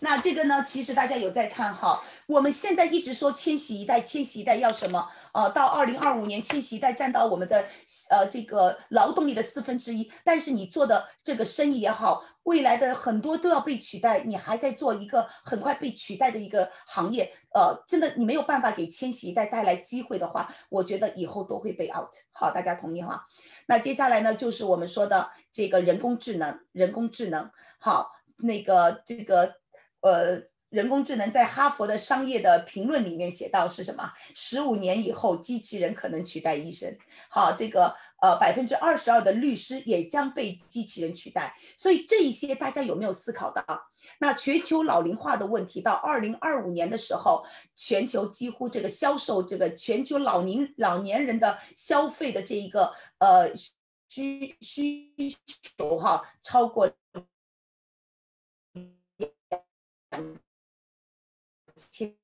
那这个呢？其实大家有在看哈，我们现在一直说千禧一代，千禧一代要什么？呃，到二零二五年，千禧一代占到我们的呃这个劳动力的四分之一。但是你做的这个生意也好，未来的很多都要被取代，你还在做一个很快被取代的一个行业，呃，真的你没有办法给千禧一代带来机会的话，我觉得以后都会被 out。好，大家同意哈？那接下来呢，就是我们说的这个人工智能，人工智能。好，那个这个。呃，人工智能在哈佛的商业的评论里面写到是什么？十五年以后，机器人可能取代医生。好，这个呃，百分之二十二的律师也将被机器人取代。所以这一些大家有没有思考到？那全球老龄化的问题，到二零二五年的时候，全球几乎这个销售这个全球老年老年人的消费的这一个呃需需求哈，超过。千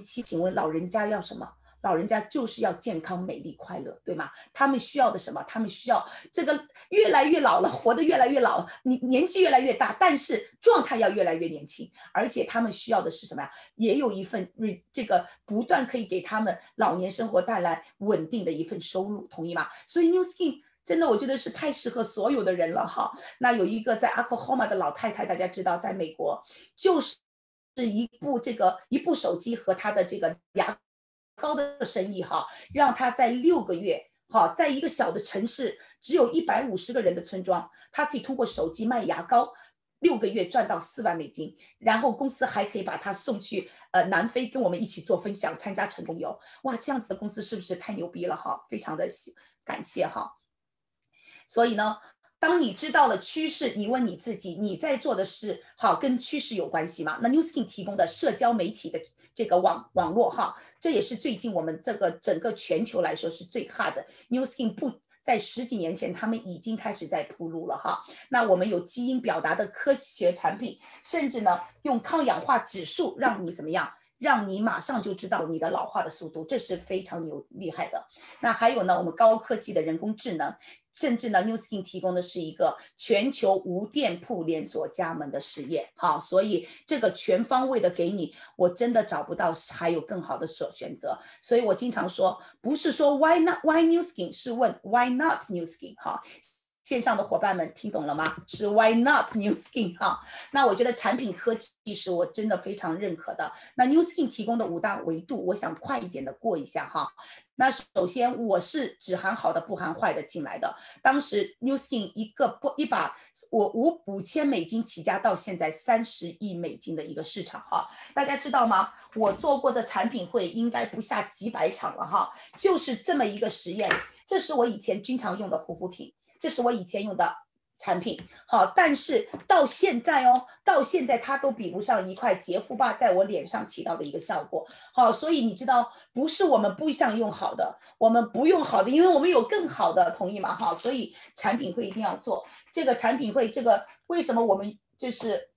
七，请问老人家要什么？老人家就是要健康、美丽、快乐，对吗？他们需要的什么？他们需要这个越来越老了，活得越来越老，你年纪越来越大，但是状态要越来越年轻。而且他们需要的是什么呀？也有一份这个不断可以给他们老年生活带来稳定的一份收入，同意吗？所以 New Skin。真的，我觉得是太适合所有的人了哈。那有一个在 Oklahoma 的老太太，大家知道，在美国就是是一部这个一部手机和他的这个牙膏的生意哈，让他在六个月哈，在一个小的城市，只有一百五十个人的村庄，他可以通过手机卖牙膏，六个月赚到四万美金，然后公司还可以把他送去呃南非跟我们一起做分享，参加成功游。哇，这样子的公司是不是太牛逼了哈？非常的感谢哈。所以呢，当你知道了趋势，你问你自己，你在做的是好跟趋势有关系吗？那 New Skin 提供的社交媒体的这个网网络哈，这也是最近我们这个整个全球来说是最 hard 的。New Skin 不在十几年前，他们已经开始在铺路了哈。那我们有基因表达的科学产品，甚至呢用抗氧化指数让你怎么样？让你马上就知道你的老化的速度，这是非常牛厉害的。那还有呢，我们高科技的人工智能，甚至呢，New Skin 提供的是一个全球无店铺连锁加盟的实验。好，所以这个全方位的给你，我真的找不到还有更好的所选择。所以我经常说，不是说 Why not Why New Skin，是问 Why not New Skin。哈。线上的伙伴们听懂了吗？是 Why not New Skin 哈？那我觉得产品科技是我真的非常认可的。那 New Skin 提供的五大维度，我想快一点的过一下哈。那首先我是只含好的不含坏的进来的。当时 New Skin 一个不一把我五五千美金起家到现在三十亿美金的一个市场哈，大家知道吗？我做过的产品会应该不下几百场了哈，就是这么一个实验。这是我以前经常用的护肤品。这是我以前用的产品，好，但是到现在哦，到现在它都比不上一块洁肤霸在我脸上起到的一个效果，好，所以你知道，不是我们不想用好的，我们不用好的，因为我们有更好的，同意吗？好，所以产品会一定要做，这个产品会，这个为什么我们就是。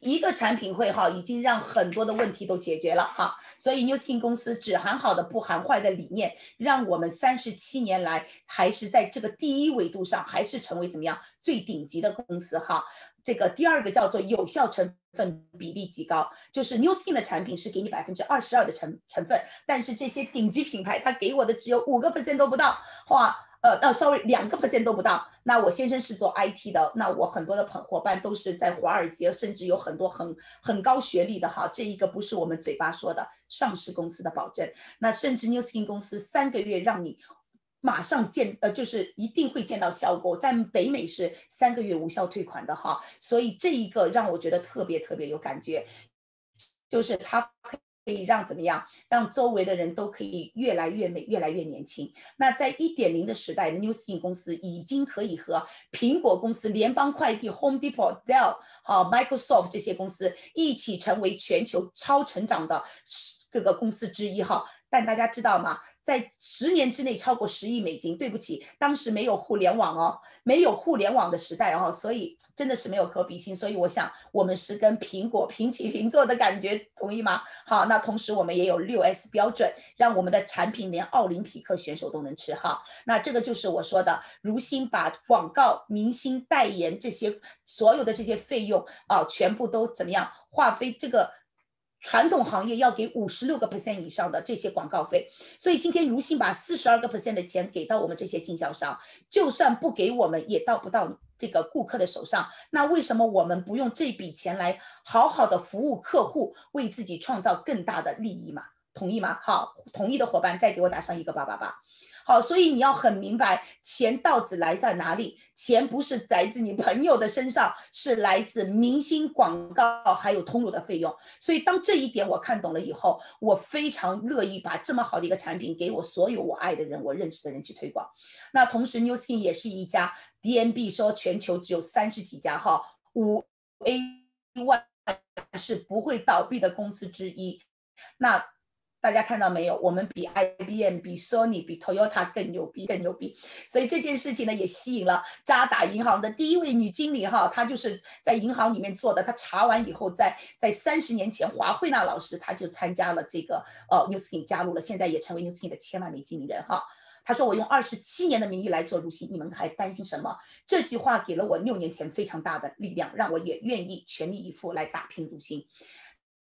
一个产品会哈，已经让很多的问题都解决了哈，所以 New Skin 公司只含好的不含坏的理念，让我们三十七年来还是在这个第一维度上，还是成为怎么样最顶级的公司哈。这个第二个叫做有效成分比例极高，就是 New Skin 的产品是给你百分之二十二的成成分，但是这些顶级品牌它给我的只有五个 percent 都不到，哇。呃，到稍微两个 percent 都不到。那我先生是做 IT 的，那我很多的朋伙伴都是在华尔街，甚至有很多很很高学历的哈。这一个不是我们嘴巴说的，上市公司的保证。那甚至 New Skin 公司三个月让你马上见，呃，就是一定会见到效果。在北美是三个月无效退款的哈。所以这一个让我觉得特别特别有感觉，就是它。可可以让怎么样？让周围的人都可以越来越美，越来越年轻。那在一点零的时代，New Skin 公司已经可以和苹果公司、联邦快递、Home Depot、Dell、好 Microsoft 这些公司一起成为全球超成长的各个公司之一哈。但大家知道吗？在十年之内超过十亿美金。对不起，当时没有互联网哦，没有互联网的时代哦，所以真的是没有可比性。所以我想，我们是跟苹果平起平坐的感觉，同意吗？好，那同时我们也有六 S 标准，让我们的产品连奥林匹克选手都能吃哈。那这个就是我说的，如新把广告、明星代言这些所有的这些费用啊，全部都怎么样划分这个。传统行业要给五十六个 percent 以上的这些广告费，所以今天如新把四十二个 percent 的钱给到我们这些经销商，就算不给我们，也到不到这个顾客的手上。那为什么我们不用这笔钱来好好的服务客户，为自己创造更大的利益嘛？同意吗？好，同意的伙伴再给我打上一个八八八。好，所以你要很明白，钱到底来在哪里？钱不是来自你朋友的身上，是来自明星广告还有通路的费用。所以当这一点我看懂了以后，我非常乐意把这么好的一个产品给我所有我爱的人、我认识的人去推广。那同时，New Skin 也是一家 DNB 说全球只有三十几家哈五 A 万是不会倒闭的公司之一。那大家看到没有？我们比 IBM、比 Sony、比 Toyota 更牛逼，更牛逼。所以这件事情呢，也吸引了渣打银行的第一位女经理哈，她就是在银行里面做的。她查完以后，在在三十年前，华慧娜老师她就参加了这个呃 New Skin 加入了，现在也成为 New Skin 的千万美经理人哈。她说：“我用二十七年的名义来做如新，你们还担心什么？”这句话给了我六年前非常大的力量，让我也愿意全力以赴来打拼如新。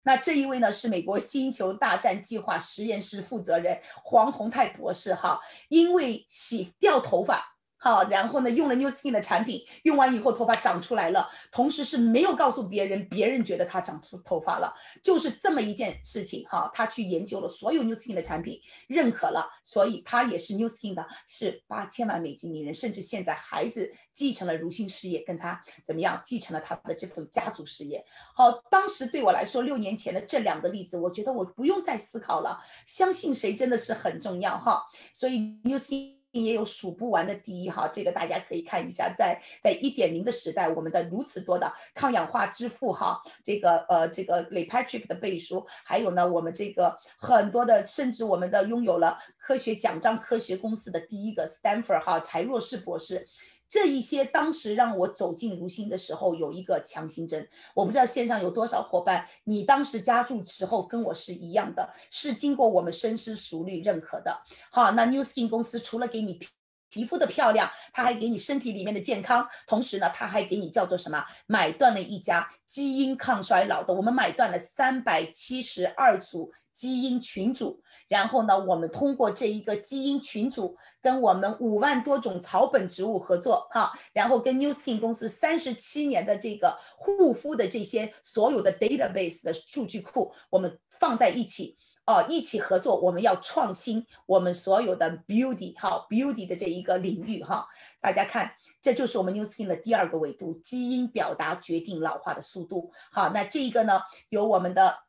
那这一位呢是美国星球大战计划实验室负责人黄宏泰博士哈，因为洗掉头发。好，然后呢，用了 New Skin 的产品，用完以后头发长出来了，同时是没有告诉别人，别人觉得他长出头发了，就是这么一件事情。哈，他去研究了所有 New Skin 的产品，认可了，所以他也是 New Skin 的，是八千万美金名人，甚至现在孩子继承了如新事业，跟他怎么样，继承了他的这份家族事业。好，当时对我来说，六年前的这两个例子，我觉得我不用再思考了，相信谁真的是很重要哈。所以 New Skin。也有数不完的第一哈，这个大家可以看一下，在在一点零的时代，我们的如此多的抗氧化之父哈，这个呃这个 Le Patrick 的背书，还有呢我们这个很多的，甚至我们的拥有了科学奖章科学公司的第一个 Stanford 哈柴若士博士。这一些当时让我走进如新的时候，有一个强心针。我不知道线上有多少伙伴，你当时加入时候跟我是一样的，是经过我们深思熟虑认可的。好，那 New Skin 公司除了给你皮肤的漂亮，它还给你身体里面的健康，同时呢，它还给你叫做什么？买断了一家基因抗衰老的，我们买断了三百七十二组。基因群组，然后呢，我们通过这一个基因群组，跟我们五万多种草本植物合作，哈，然后跟 New Skin 公司三十七年的这个护肤的这些所有的 database 的数据库，我们放在一起，哦，一起合作，我们要创新我们所有的 beauty 哈 beauty 的这一个领域哈，大家看，这就是我们 New Skin 的第二个维度，基因表达决定老化的速度，好，那这一个呢，有我们的。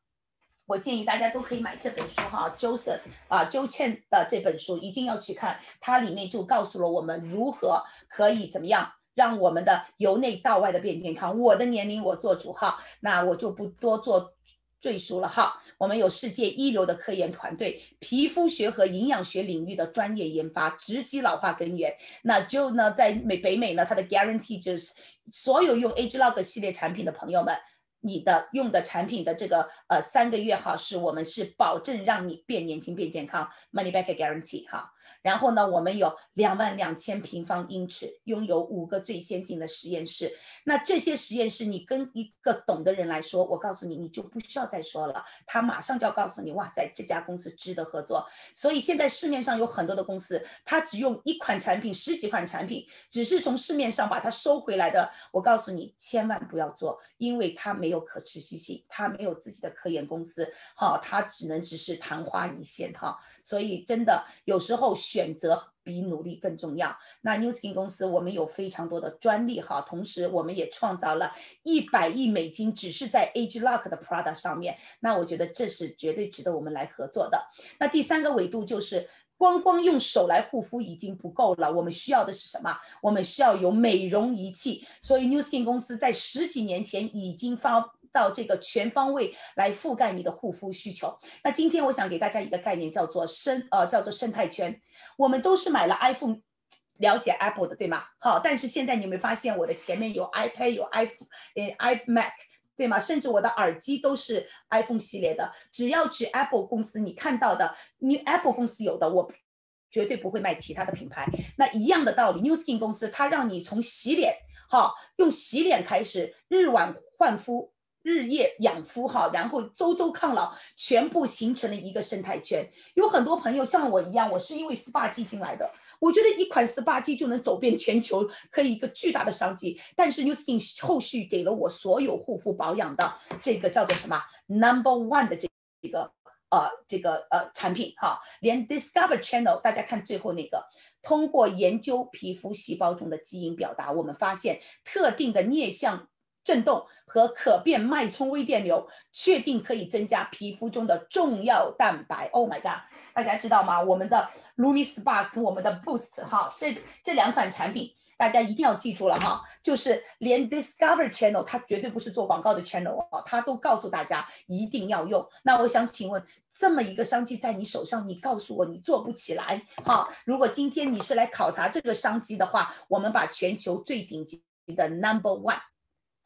我建议大家都可以买这本书哈，Joseph 啊，周倩的这本书一定要去看，它里面就告诉了我们如何可以怎么样让我们的由内到外的变健康。我的年龄我做主哈，那我就不多做赘述了哈。我们有世界一流的科研团队，皮肤学和营养学领域的专业研发，直击老化根源。那就呢，在美北美呢，它的 guarantee 就是所有用 AgeLog 系列产品的朋友们。你的用的产品的这个呃三个月哈，是我们是保证让你变年轻变健康，money back guarantee 哈。然后呢，我们有两万两千平方英尺，拥有五个最先进的实验室。那这些实验室，你跟一个懂的人来说，我告诉你，你就不需要再说了，他马上就要告诉你，哇，塞这家公司值得合作。所以现在市面上有很多的公司，他只用一款产品、十几款产品，只是从市面上把它收回来的。我告诉你，千万不要做，因为它没有可持续性，它没有自己的科研公司，好，它只能只是昙花一现，哈。所以真的有时候。选择比努力更重要。那 New Skin 公司，我们有非常多的专利哈，同时我们也创造了一百亿美金，只是在 Age Lock 的 Product 上面。那我觉得这是绝对值得我们来合作的。那第三个维度就是，光光用手来护肤已经不够了，我们需要的是什么？我们需要有美容仪器。所以 New Skin 公司在十几年前已经发。到这个全方位来覆盖你的护肤需求。那今天我想给大家一个概念，叫做生呃叫做生态圈。我们都是买了 iPhone，了解 Apple 的对吗？好，但是现在你有没有发现我的前面有 iPad 有 iPhone 呃 iMac 对吗？甚至我的耳机都是 iPhone 系列的。只要去 Apple 公司，你看到的你 Apple 公司有的我。绝对不会卖其他的品牌。那一样的道理，New Skin 公司它让你从洗脸，好，用洗脸开始，日晚焕肤，日夜养肤，哈，然后周周抗老，全部形成了一个生态圈。有很多朋友像我一样，我是因为 SPA 机进来的，我觉得一款 SPA 机就能走遍全球，可以一个巨大的商机。但是 New Skin 后续给了我所有护肤保养的这个叫做什么 Number One 的这一个。呃，这个呃产品哈，连 Discover Channel，大家看最后那个，通过研究皮肤细胞中的基因表达，我们发现特定的颞相震动和可变脉冲微电流，确定可以增加皮肤中的重要蛋白。Oh my god，大家知道吗？我们的 Lumi Spark 和我们的 Boost 哈，这这两款产品。大家一定要记住了哈，就是连 Discover Channel 它绝对不是做广告的 channel 啊，它都告诉大家一定要用。那我想请问，这么一个商机在你手上，你告诉我你做不起来哈？如果今天你是来考察这个商机的话，我们把全球最顶级的 Number One，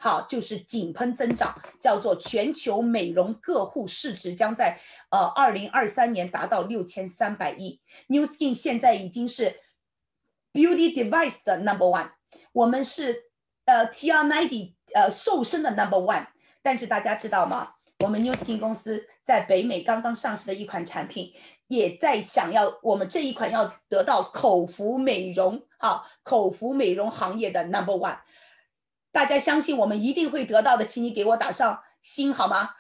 好，就是井喷增长，叫做全球美容个护市值将在呃二零二三年达到六千三百亿。New Skin 现在已经是。Beauty device 的 number one，我们是呃 TR ninety 呃瘦身的 number one，但是大家知道吗？我们 New Skin 公司在北美刚刚上市的一款产品，也在想要我们这一款要得到口服美容啊，口服美容行业的 number one，大家相信我们一定会得到的，请你给我打上心好吗？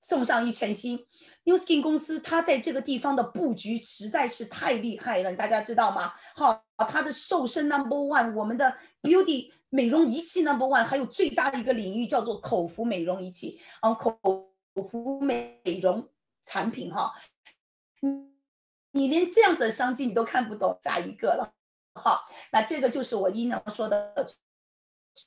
送上一拳心。New Skin 公司它在这个地方的布局实在是太厉害了，大家知道吗？好，它的瘦身 Number One，我们的 Beauty 美容仪器 Number One，还有最大的一个领域叫做口服美容仪器嗯，口服美容产品哈，你连这样子的商机你都看不懂，下一个了？好，那这个就是我经常说的。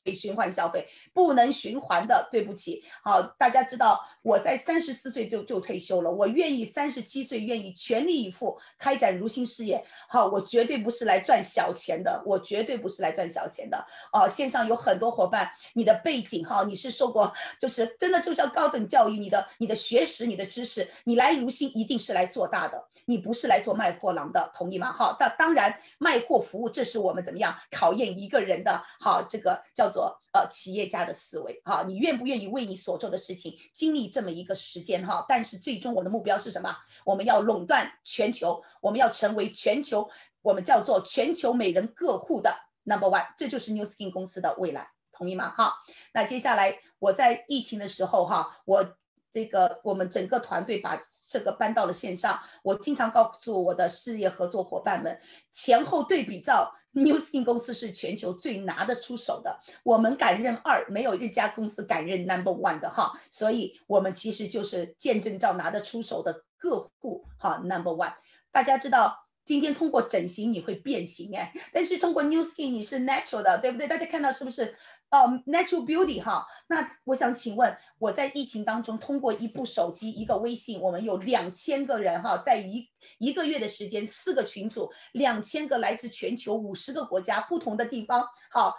以循环消费不能循环的，对不起。好，大家知道我在三十四岁就就退休了，我愿意三十七岁愿意全力以赴开展如新事业。好，我绝对不是来赚小钱的，我绝对不是来赚小钱的。哦，线上有很多伙伴，你的背景哈，你是受过，就是真的就是要高等教育，你的你的学识，你的知识，你来如新一定是来做大的，你不是来做卖货郎的，同意吗？好，那当然卖货服务，这是我们怎么样考验一个人的，好这个。叫做呃企业家的思维哈，你愿不愿意为你所做的事情经历这么一个时间哈？但是最终我的目标是什么？我们要垄断全球，我们要成为全球，我们叫做全球每人各户的 number one，这就是 New Skin 公司的未来，同意吗？哈，那接下来我在疫情的时候哈，我。这个我们整个团队把这个搬到了线上。我经常告诉我的事业合作伙伴们，前后对比照，New Skin 公司是全球最拿得出手的。我们敢认二，没有一家公司敢认 Number One 的哈。所以，我们其实就是见证照拿得出手的个户哈 Number One。大家知道。今天通过整形你会变形哎，但是通过 New Skin 你是 natural 的，对不对？大家看到是不是？哦，natural beauty 哈。那我想请问，我在疫情当中通过一部手机、一个微信，我们有两千个人哈，在一一个月的时间，四个群组，两千个来自全球五十个国家不同的地方，好，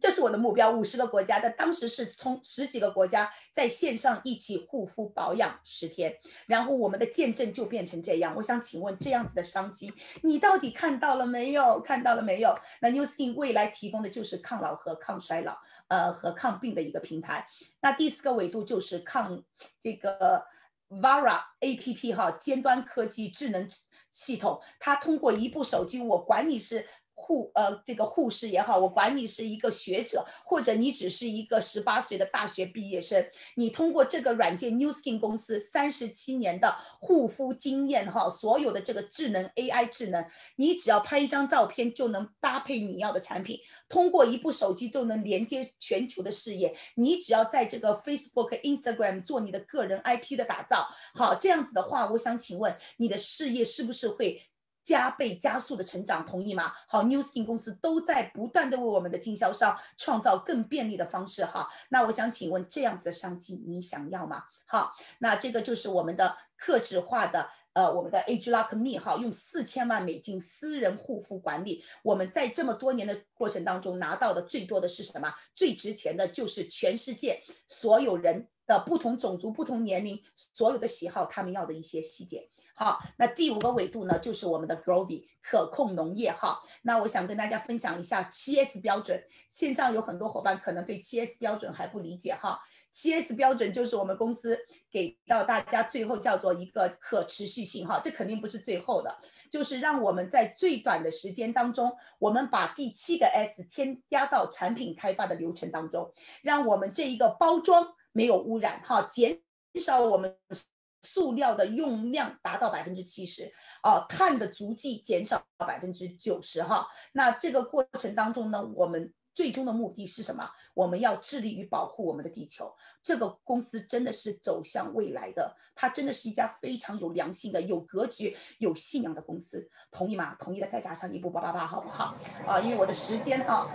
这是我的目标，五十个国家的。当时是从十几个国家在线上一起护肤保养十天，然后我们的见证就变成这样。我想请问，这样子的商机。你到底看到了没有？看到了没有？那 New Skin 未来提供的就是抗老和抗衰老，呃，和抗病的一个平台。那第四个维度就是抗这个 Vara A P P 哈，尖端科技智能系统，它通过一部手机，我管你是。护呃，这个护士也好，我管你是一个学者，或者你只是一个十八岁的大学毕业生，你通过这个软件 New Skin 公司三十七年的护肤经验哈，所有的这个智能 AI 智能，你只要拍一张照片就能搭配你要的产品，通过一部手机就能连接全球的事业，你只要在这个 Facebook、Instagram 做你的个人 IP 的打造，好，这样子的话，我想请问你的事业是不是会？加倍加速的成长，同意吗？好，New Skin 公司都在不断的为我们的经销商创造更便利的方式哈。那我想请问，这样子的商机你想要吗？好，那这个就是我们的客制化的。呃，我们的 Age Lock Me 哈，用四千万美金私人护肤管理，我们在这么多年的过程当中拿到的最多的是什么？最值钱的就是全世界所有人的不同种族、不同年龄、所有的喜好，他们要的一些细节。好，那第五个维度呢，就是我们的 Growth 可控农业哈。那我想跟大家分享一下七 S 标准，线上有很多伙伴可能对七 S 标准还不理解哈。七 S 标准就是我们公司给到大家最后叫做一个可持续性哈，这肯定不是最后的，就是让我们在最短的时间当中，我们把第七个 S 添加到产品开发的流程当中，让我们这一个包装没有污染哈，减少我们塑料的用量达到百分之七十，哦，碳的足迹减少百分之九十哈，那这个过程当中呢，我们。最终的目的是什么？我们要致力于保护我们的地球。这个公司真的是走向未来的，它真的是一家非常有良心的、有格局、有信仰的公司。同意吗？同意的再加上一步八八八，好不好？啊，因为我的时间哈。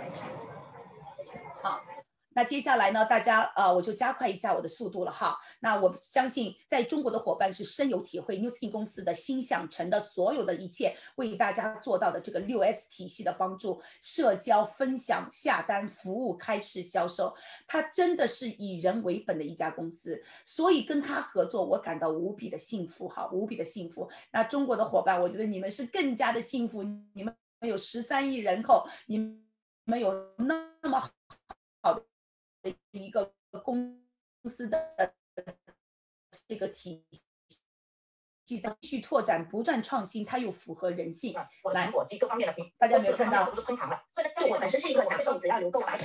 那接下来呢，大家呃，我就加快一下我的速度了哈。那我相信在中国的伙伴是深有体会，New Skin 公司的心想成的所有的一切，为大家做到的这个六 S 体系的帮助，社交、分享、下单、服务、开市、销售，它真的是以人为本的一家公司，所以跟他合作，我感到无比的幸福哈，无比的幸福。那中国的伙伴，我觉得你们是更加的幸福，你们有十三亿人口，你们有那么好的。一个公司的这个体系在继续拓展，不断创新，它又符合人性。来，各方面的大家没有看到？就我本身是一个甲瘦，只要留够白。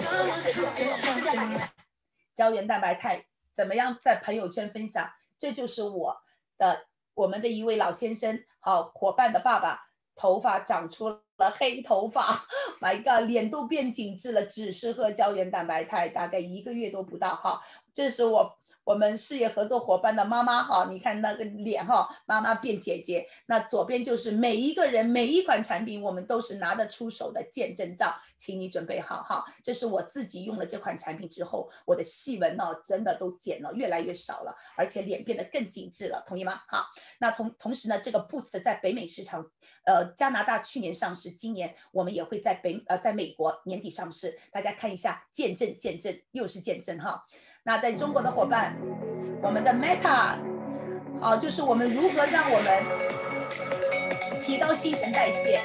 胶原蛋白肽怎么样在朋友圈分享？这就是我的我们的一位老先生，好伙伴的爸爸，头发长出了黑头发。My God，脸都变紧致了，只是喝胶原蛋白肽，大概一个月都不到哈。这是我。我们事业合作伙伴的妈妈哈，你看那个脸哈，妈妈变姐姐。那左边就是每一个人每一款产品，我们都是拿得出手的见证照，请你准备好哈。这是我自己用了这款产品之后，我的细纹呢真的都减了，越来越少了，而且脸变得更紧致了，同意吗？好，那同同时呢，这个 Boost 在北美市场，呃，加拿大去年上市，今年我们也会在北呃在美国年底上市，大家看一下，见证见证又是见证哈。那在中国的伙伴，我们的 Meta，好，就是我们如何让我们提高新陈代谢，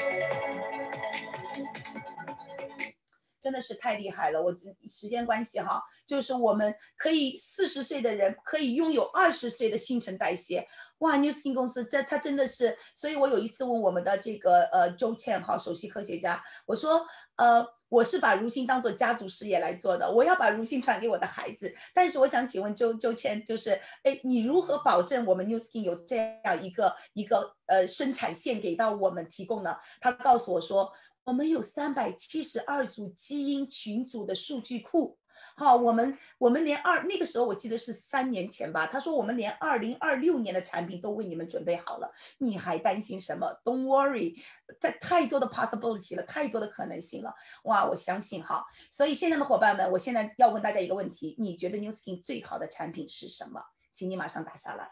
真的是太厉害了。我时间关系哈，就是我们可以四十岁的人可以拥有二十岁的新陈代谢。哇，New Skin 公司这它真的是，所以我有一次问我们的这个呃周倩哈首席科学家，我说呃。我是把如新当做家族事业来做的，我要把如新传给我的孩子。但是我想请问周周谦，就是，哎，你如何保证我们 New Skin 有这样一个一个呃生产线给到我们提供呢？他告诉我说，我们有三百七十二组基因群组的数据库。好，我们我们连二那个时候我记得是三年前吧，他说我们连二零二六年的产品都为你们准备好了，你还担心什么？Don't worry，在太多的 possibility 了，太多的可能性了。哇，我相信哈。所以现在的伙伴们，我现在要问大家一个问题：你觉得 New Skin 最好的产品是什么？请你马上打下来，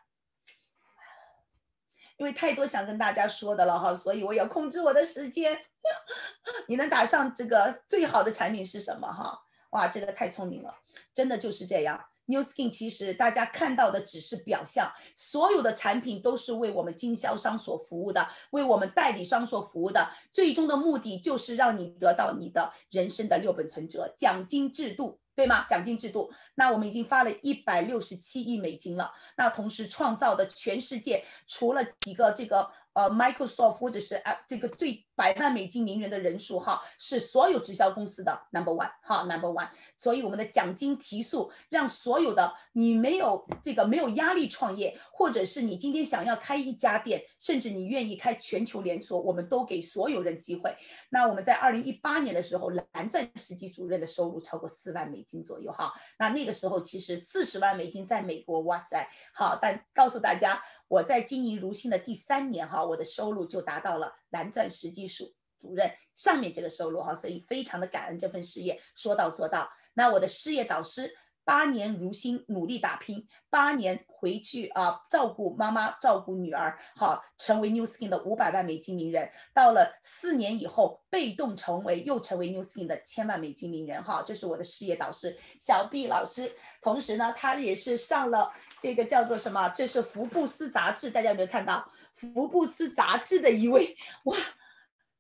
因为太多想跟大家说的了哈，所以我要控制我的时间。你能打上这个最好的产品是什么哈？哇，这个太聪明了，真的就是这样。New Skin 其实大家看到的只是表象，所有的产品都是为我们经销商所服务的，为我们代理商所服务的。最终的目的就是让你得到你的人生的六本存折，奖金制度，对吗？奖金制度。那我们已经发了一百六十七亿美金了，那同时创造的全世界除了几个这个。呃，Microsoft 或者是啊，这个最百万美金名人的人数哈，是所有直销公司的 number one 哈，number one。所以我们的奖金提速，让所有的你没有这个没有压力创业，或者是你今天想要开一家店，甚至你愿意开全球连锁，我们都给所有人机会。那我们在二零一八年的时候，蓝钻实级主任的收入超过四万美金左右哈。那那个时候其实四十万美金在美国，哇塞，好，但告诉大家。我在经营如新的第三年哈，我的收入就达到了蓝钻实际数主任上面这个收入哈，所以非常的感恩这份事业，说到做到。那我的事业导师。八年如新，努力打拼，八年回去啊，照顾妈妈，照顾女儿，好，成为 New Skin 的五百万美金名人。到了四年以后，被动成为，又成为 New Skin 的千万美金名人。哈，这是我的事业导师小毕老师。同时呢，他也是上了这个叫做什么？这是福布斯杂志，大家有没有看到？福布斯杂志的一位哇。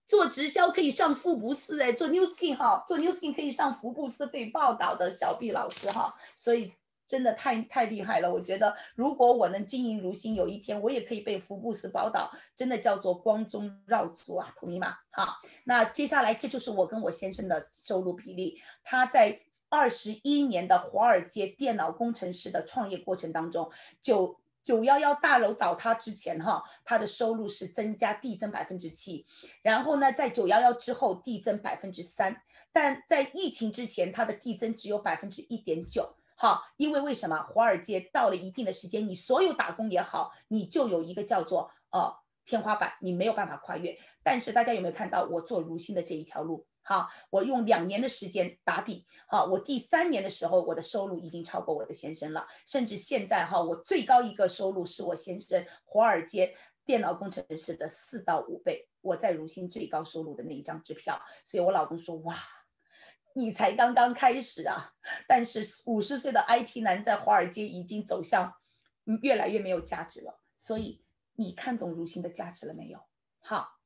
做直销可以上福布斯哎，做 New Skin 哈，做 New Skin 可以上福布斯被报道的小毕老师哈，所以真的太太厉害了。我觉得如果我能经营如新，有一天我也可以被福布斯报道，真的叫做光宗耀祖啊，同意吗？好，那接下来这就是我跟我先生的收入比例，他在二十一年的华尔街电脑工程师的创业过程当中，九。九幺幺大楼倒塌之前，哈，他的收入是增加递增百分之七，然后呢，在九幺幺之后递增百分之三，但在疫情之前，它的递增只有百分之一点九，哈，因为为什么？华尔街到了一定的时间，你所有打工也好，你就有一个叫做呃天花板，你没有办法跨越。但是大家有没有看到我做如新的这一条路？好，我用两年的时间打底。好，我第三年的时候，我的收入已经超过我的先生了，甚至现在哈，我最高一个收入是我先生华尔街电脑工程师的四到五倍。我在如新最高收入的那一张支票，所以我老公说：“哇，你才刚刚开始啊！”但是五十岁的 IT 男在华尔街已经走向越来越没有价值了。所以你看懂如新的价值了没有？好。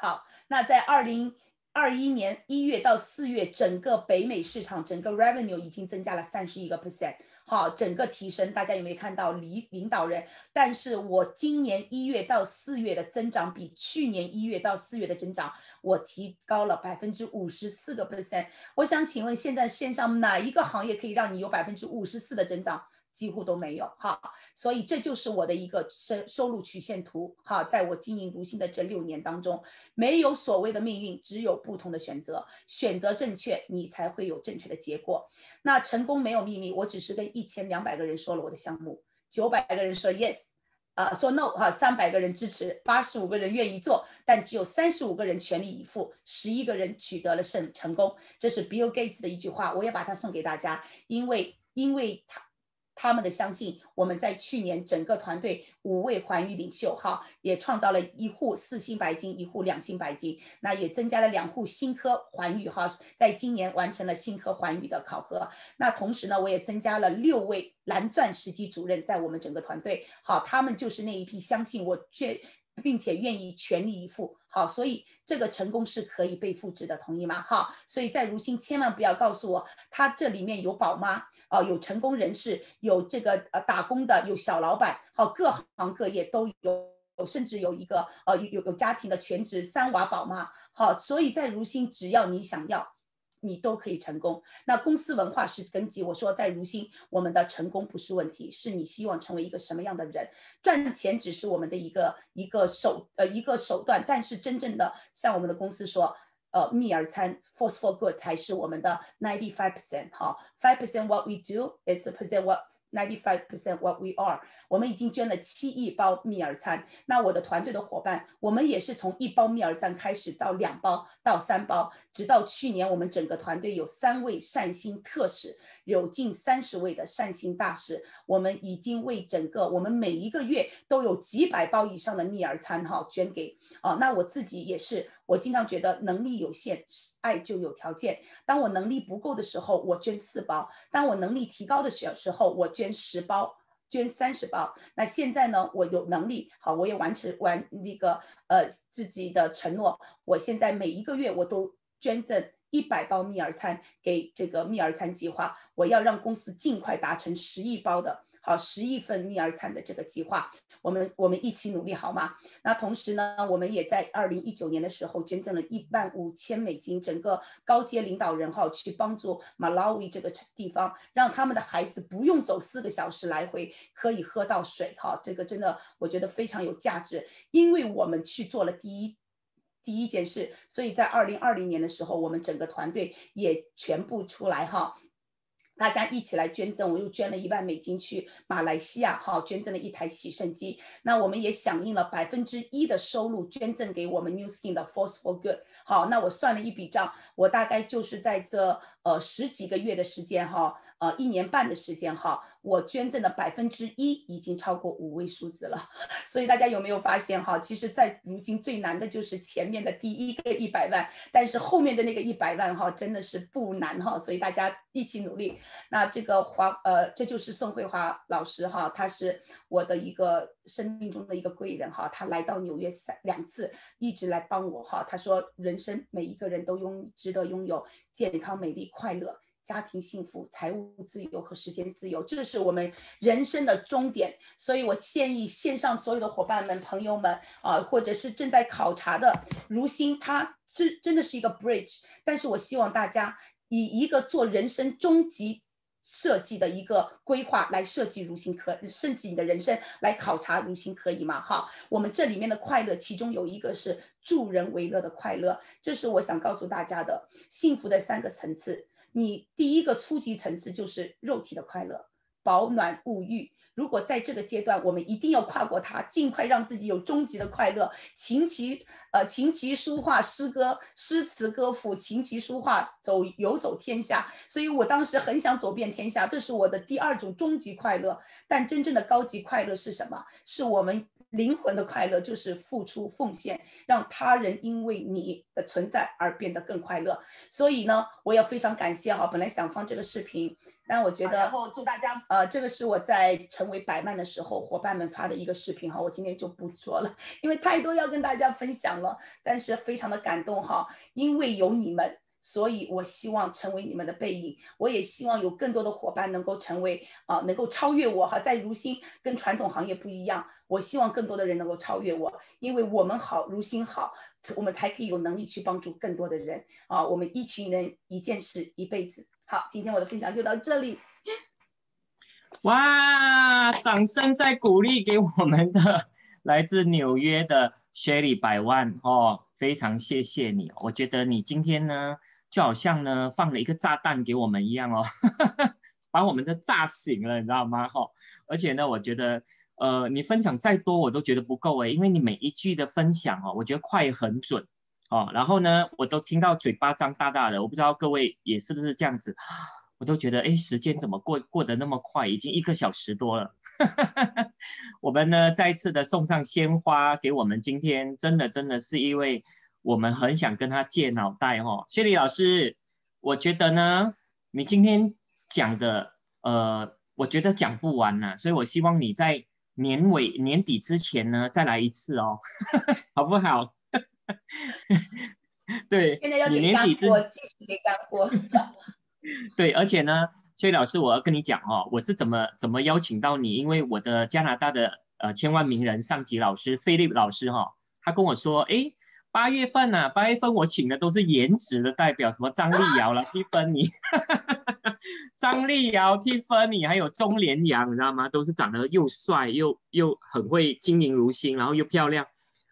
好，那在二零二一年一月到四月，整个北美市场整个 revenue 已经增加了三十一个 percent。好，整个提升，大家有没有看到领领导人？但是我今年一月到四月的增长比去年一月到四月的增长，我提高了百分之五十四个 percent。我想请问，现在线上哪一个行业可以让你有百分之五十四的增长？几乎都没有哈，所以这就是我的一个收收入曲线图哈。在我经营如新的这六年当中，没有所谓的命运，只有不同的选择。选择正确，你才会有正确的结果。那成功没有秘密，我只是跟一千两百个人说了我的项目，九百个人说 yes，啊说 no 哈，三百个人支持，八十五个人愿意做，但只有三十五个人全力以赴，十一个人取得了胜成功。这是 Bill Gates 的一句话，我也把它送给大家，因为因为他。他们的相信，我们在去年整个团队五位环宇领袖哈，也创造了一户四星白金，一户两星白金，那也增加了两户新科环宇哈，在今年完成了新科环宇的考核。那同时呢，我也增加了六位蓝钻实际主任在我们整个团队，好，他们就是那一批相信我却。并且愿意全力以赴，好，所以这个成功是可以被复制的，同意吗？好，所以在如新千万不要告诉我，他这里面有宝妈，哦，有成功人士，有这个呃打工的，有小老板，好，各行各业都有，甚至有一个呃有有家庭的全职三娃宝妈，好，所以在如新只要你想要。你都可以成功。那公司文化是根基。我说在如新，我们的成功不是问题，是你希望成为一个什么样的人。赚钱只是我们的一个一个手呃一个手段，但是真正的像我们的公司说，呃，蜜儿餐 force for good 才是我们的 ninety five percent 哈，five percent what we do is percent what Ninety-five percent what we are。我们已经捐了七亿包蜜儿餐。那我的团队的伙伴，我们也是从一包蜜儿餐开始，到两包，到三包，直到去年，我们整个团队有三位善心特使，有近三十位的善心大使。我们已经为整个，我们每一个月都有几百包以上的蜜儿餐哈捐给。哦，那我自己也是，我经常觉得能力有限，爱就有条件。当我能力不够的时候，我捐四包；当我能力提高的时时候，我。捐十包，捐三十包。那现在呢？我有能力，好，我也完成完那个呃自己的承诺。我现在每一个月我都捐赠一百包蜜儿餐给这个蜜儿餐计划。我要让公司尽快达成十亿包的。好，十亿份蜜儿产的这个计划，我们我们一起努力好吗？那同时呢，我们也在二零一九年的时候捐赠了一万五千美金，整个高阶领导人哈去帮助马拉维这个地方，让他们的孩子不用走四个小时来回，可以喝到水哈。这个真的我觉得非常有价值，因为我们去做了第一第一件事，所以在二零二零年的时候，我们整个团队也全部出来哈。大家一起来捐赠，我又捐了一万美金去马来西亚，好，捐赠了一台洗肾机。那我们也响应了百分之一的收入捐赠给我们 New Skin 的 Force for Good。好，那我算了一笔账，我大概就是在这呃十几个月的时间，哈，呃一年半的时间，哈，我捐赠的百分之一已经超过五位数字了。所以大家有没有发现，哈，其实，在如今最难的就是前面的第一个一百万，但是后面的那个一百万，哈，真的是不难，哈。所以大家一起努力。那这个华呃，这就是宋慧华老师哈，他是我的一个生命中的一个贵人哈，他来到纽约三两次，一直来帮我哈。他说，人生每一个人都拥值得拥有健康、美丽、快乐、家庭幸福、财务自由和时间自由，这是我们人生的终点。所以我建议线上所有的伙伴们、朋友们啊，或者是正在考察的如新，他是真的是一个 bridge，但是我希望大家。以一个做人生终极设计的一个规划来设计如新可甚至你的人生来考察如新可以吗？哈，我们这里面的快乐，其中有一个是助人为乐的快乐，这是我想告诉大家的幸福的三个层次。你第一个初级层次就是肉体的快乐，保暖物欲。如果在这个阶段，我们一定要跨过它，尽快让自己有终极的快乐。琴棋，呃，琴棋书画诗歌，诗词歌赋，琴棋书画，走游走天下。所以我当时很想走遍天下，这是我的第二种终极快乐。但真正的高级快乐是什么？是我们。灵魂的快乐就是付出奉献，让他人因为你的存在而变得更快乐。所以呢，我也非常感谢哈，本来想放这个视频，但我觉得，然后祝大家，呃，这个是我在成为百万的时候伙伴们发的一个视频哈，我今天就不做了，因为太多要跟大家分享了。但是非常的感动哈，因为有你们。所以，我希望成为你们的背影。我也希望有更多的伙伴能够成为啊，能够超越我哈。在如新跟传统行业不一样，我希望更多的人能够超越我，因为我们好，如新好，我们才可以有能力去帮助更多的人啊。我们一群人一件事一辈子。好，今天我的分享就到这里。哇，掌声在鼓励给我们的来自纽约的 Shelly 百万哦，非常谢谢你。我觉得你今天呢。就好像呢放了一个炸弹给我们一样哦，把我们的炸醒了，你知道吗？哈，而且呢，我觉得，呃，你分享再多我都觉得不够诶，因为你每一句的分享哦，我觉得快很准哦，然后呢，我都听到嘴巴张大大的，我不知道各位也是不是这样子，我都觉得哎，时间怎么过过得那么快，已经一个小时多了。我们呢再次的送上鲜花给我们今天，真的真的是因为。我们很想跟他借脑袋哈，谢丽老师，我觉得呢，你今天讲的，呃，我觉得讲不完呐，所以我希望你在年尾年底之前呢，再来一次哦，好不好？对，现在要给干货，继续给干货。对，而且呢，崔老师，我要跟你讲哦，我是怎么怎么邀请到你，因为我的加拿大的呃千万名人上级老师菲利普老师哈，他跟我说，哎。八月份呐，八月份我请的都是颜值的代表，什么张丽瑶了、蒂芬妮，张丽瑶、蒂芬妮，还有钟连阳，你知道吗？都是长得又帅又又很会经营如新，然后又漂亮，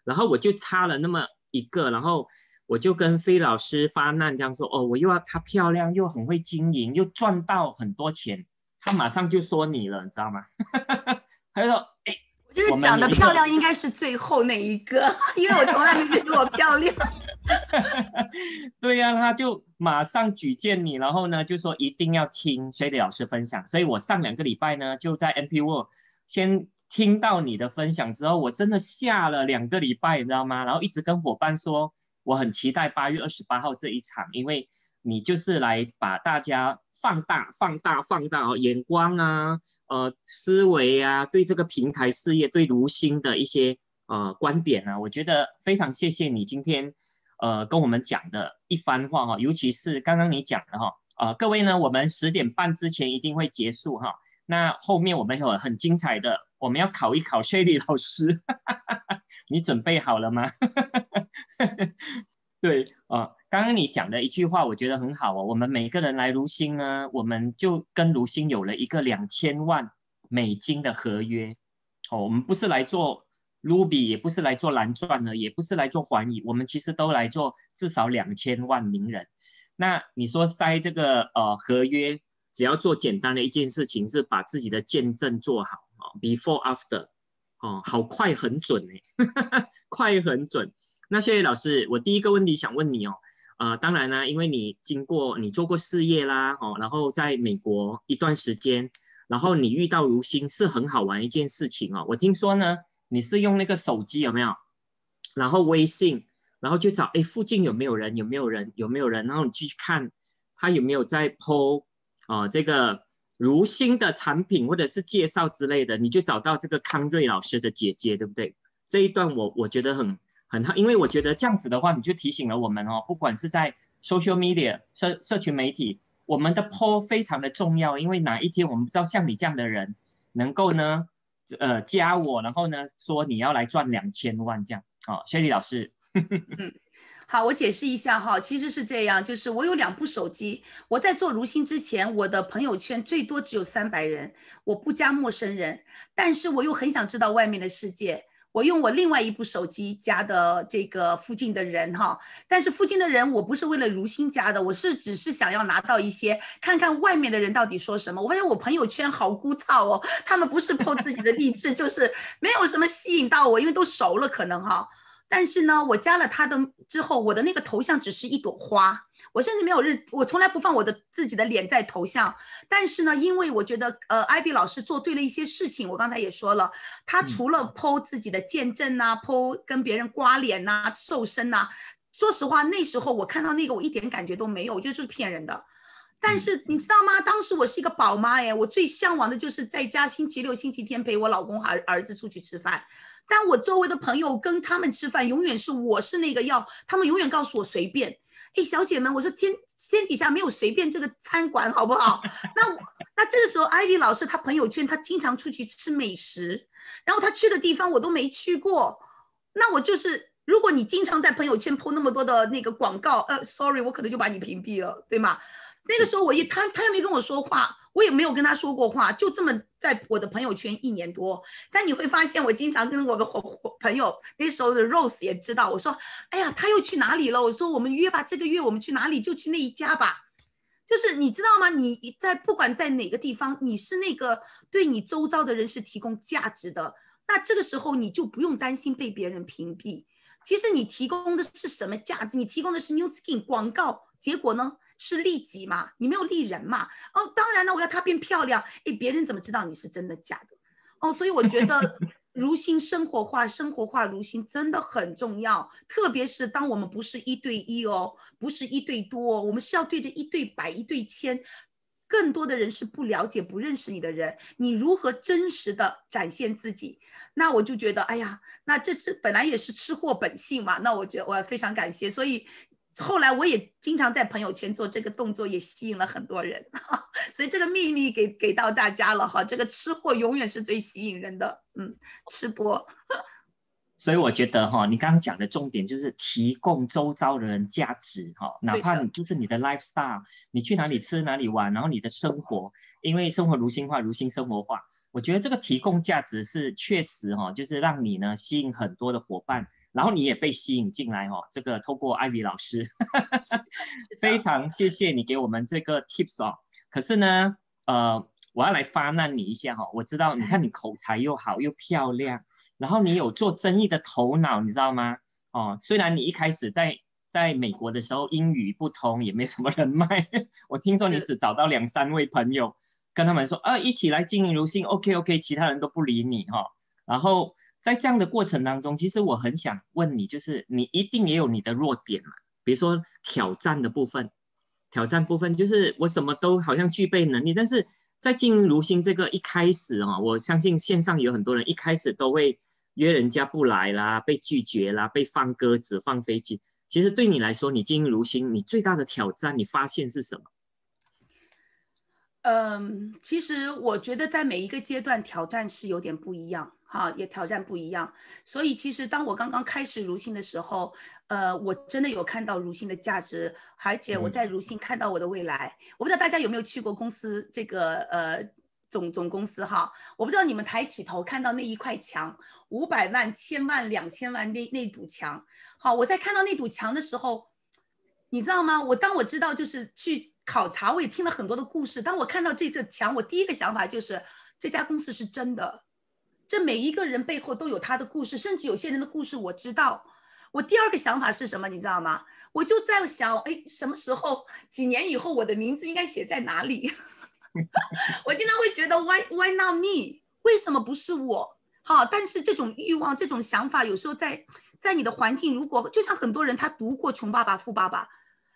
然后我就差了那么一个，然后我就跟飞老师发难，这样说哦，我又要她漂亮又很会经营，又赚到很多钱，她马上就说你了，你知道吗？他就说哎。就是长得漂亮应该是最后那一个，因为我从来没觉得我漂亮。对呀，他就马上举荐你，然后呢就说一定要听 Shady 老师分享。所以我上两个礼拜呢就在 NP World 先听到你的分享之后，我真的下了两个礼拜，你知道吗？然后一直跟伙伴说，我很期待八月二十八号这一场，因为。你就是来把大家放大、放大、放大哦，眼光啊，呃，思维啊，对这个平台事业、对如新的一些呃观点啊，我觉得非常谢谢你今天呃跟我们讲的一番话哈，尤其是刚刚你讲的哈，呃，各位呢，我们十点半之前一定会结束哈，那后面我们有很精彩的，我们要考一考 Shelly 老师，你准备好了吗？对啊。刚刚你讲的一句话，我觉得很好哦。我们每个人来如新呢，我们就跟如新有了一个两千万美金的合约哦。我们不是来做 Ruby，也不是来做蓝钻的，也不是来做环宇，我们其实都来做至少两千万名人。那你说塞这个呃合约只要做简单的一件事情，是把自己的见证做好哦，before after，哦，好快很准哎，快很准。那谢谢老师，我第一个问题想问你哦，呃，当然呢，因为你经过你做过事业啦，哦，然后在美国一段时间，然后你遇到如新是很好玩一件事情哦。我听说呢，你是用那个手机有没有？然后微信，然后就找哎附近有没有人，有没有人，有没有人，然后你去看他有没有在 PO 啊这个如新的产品或者是介绍之类的，你就找到这个康瑞老师的姐姐，对不对？这一段我我觉得很很好，因为我觉得这样子的话，你就提醒了我们哦，不管是在 social media 社社群媒体，我们的 PO 非常的重要，因为哪一天我们不知道像你这样的人能够呢，呃加我，然后呢说你要来赚两千万这样。好，谢丽老师。好，我解释一下哈，其实是这样，就是我有两部手机，我在做如新之前，我的朋友圈最多只有三百人，我不加陌生人，但是我又很想知道外面的世界。我用我另外一部手机加的这个附近的人哈，但是附近的人我不是为了如新加的，我是只是想要拿到一些看看外面的人到底说什么。我发现我朋友圈好枯燥哦，他们不是 po 自己的励志，就是没有什么吸引到我，因为都熟了可能哈。但是呢，我加了他的之后，我的那个头像只是一朵花，我甚至没有认，我从来不放我的自己的脸在头像。但是呢，因为我觉得，呃，艾比老师做对了一些事情，我刚才也说了，他除了 PO 自己的见证呐，PO 跟别人刮脸呐、瘦身呐，说实话，那时候我看到那个，我一点感觉都没有，我觉得就是骗人的。但是你知道吗？当时我是一个宝妈哎，我最向往的就是在家星期六、星期天陪我老公和儿子出去吃饭。但我周围的朋友跟他们吃饭，永远是我是那个要，他们永远告诉我随便。哎，小姐们，我说天天底下没有随便这个餐馆，好不好？那那这个时候，艾薇老师她朋友圈，她经常出去吃美食，然后她去的地方我都没去过。那我就是，如果你经常在朋友圈铺那么多的那个广告，呃，sorry，我可能就把你屏蔽了，对吗？那个时候我一他他又没跟我说话。我也没有跟他说过话，就这么在我的朋友圈一年多。但你会发现，我经常跟我的伙伙朋友，那时候的 Rose 也知道，我说：“哎呀，他又去哪里了？”我说：“我们约吧，这个月我们去哪里就去那一家吧。”就是你知道吗？你在不管在哪个地方，你是那个对你周遭的人是提供价值的，那这个时候你就不用担心被别人屏蔽。其实你提供的是什么价值？你提供的是 New Skin 广告，结果呢？是利己嘛？你没有利人嘛？哦，当然了，我要她变漂亮。哎，别人怎么知道你是真的假的？哦，所以我觉得 如新生活化，生活化如新真的很重要。特别是当我们不是一对一哦，不是一对多，我们是要对着一对百、一对千，更多的人是不了解、不认识你的人，你如何真实的展现自己？那我就觉得，哎呀，那这是本来也是吃货本性嘛。那我觉得我非常感谢，所以。后来我也经常在朋友圈做这个动作，也吸引了很多人，所以这个秘密给给到大家了哈。这个吃货永远是最吸引人的，嗯，吃播。所以我觉得哈，你刚刚讲的重点就是提供周遭的人价值哈，哪怕你就是你的 lifestyle，你去哪里吃哪里玩，然后你的生活，因为生活如新化，如新生活化，我觉得这个提供价值是确实哈，就是让你呢吸引很多的伙伴。然后你也被吸引进来哦，这个透过艾薇老师，非常谢谢你给我们这个 tips 哦。可是呢，呃，我要来发难你一下哈。我知道，你看你口才又好又漂亮，然后你有做生意的头脑，你知道吗？哦，虽然你一开始在在美国的时候英语不通，也没什么人脉，我听说你只找到两三位朋友，跟他们说啊，一起来经营如新，OK OK，其他人都不理你哈，然后。在这样的过程当中，其实我很想问你，就是你一定也有你的弱点嘛？比如说挑战的部分，挑战部分就是我什么都好像具备能力，但是在经营如新这个一开始啊，我相信线上有很多人一开始都会约人家不来啦，被拒绝啦，被放鸽子、放飞机。其实对你来说，你经营如新，你最大的挑战，你发现是什么？嗯，其实我觉得在每一个阶段挑战是有点不一样。哈，也挑战不一样，所以其实当我刚刚开始如新的时候，呃，我真的有看到如新的价值，而且我在如新看到我的未来。我不知道大家有没有去过公司这个呃总总公司哈，我不知道你们抬起头看到那一块墙，五百万、千万、两千万那那堵墙，好，我在看到那堵墙的时候，你知道吗？我当我知道就是去。考察，我也听了很多的故事。当我看到这个墙，我第一个想法就是这家公司是真的。这每一个人背后都有他的故事，甚至有些人的故事我知道。我第二个想法是什么？你知道吗？我就在想，哎，什么时候几年以后我的名字应该写在哪里？我经常会觉得，Why Why not me？为什么不是我？好，但是这种欲望、这种想法，有时候在在你的环境，如果就像很多人他读过《穷爸爸富爸爸》。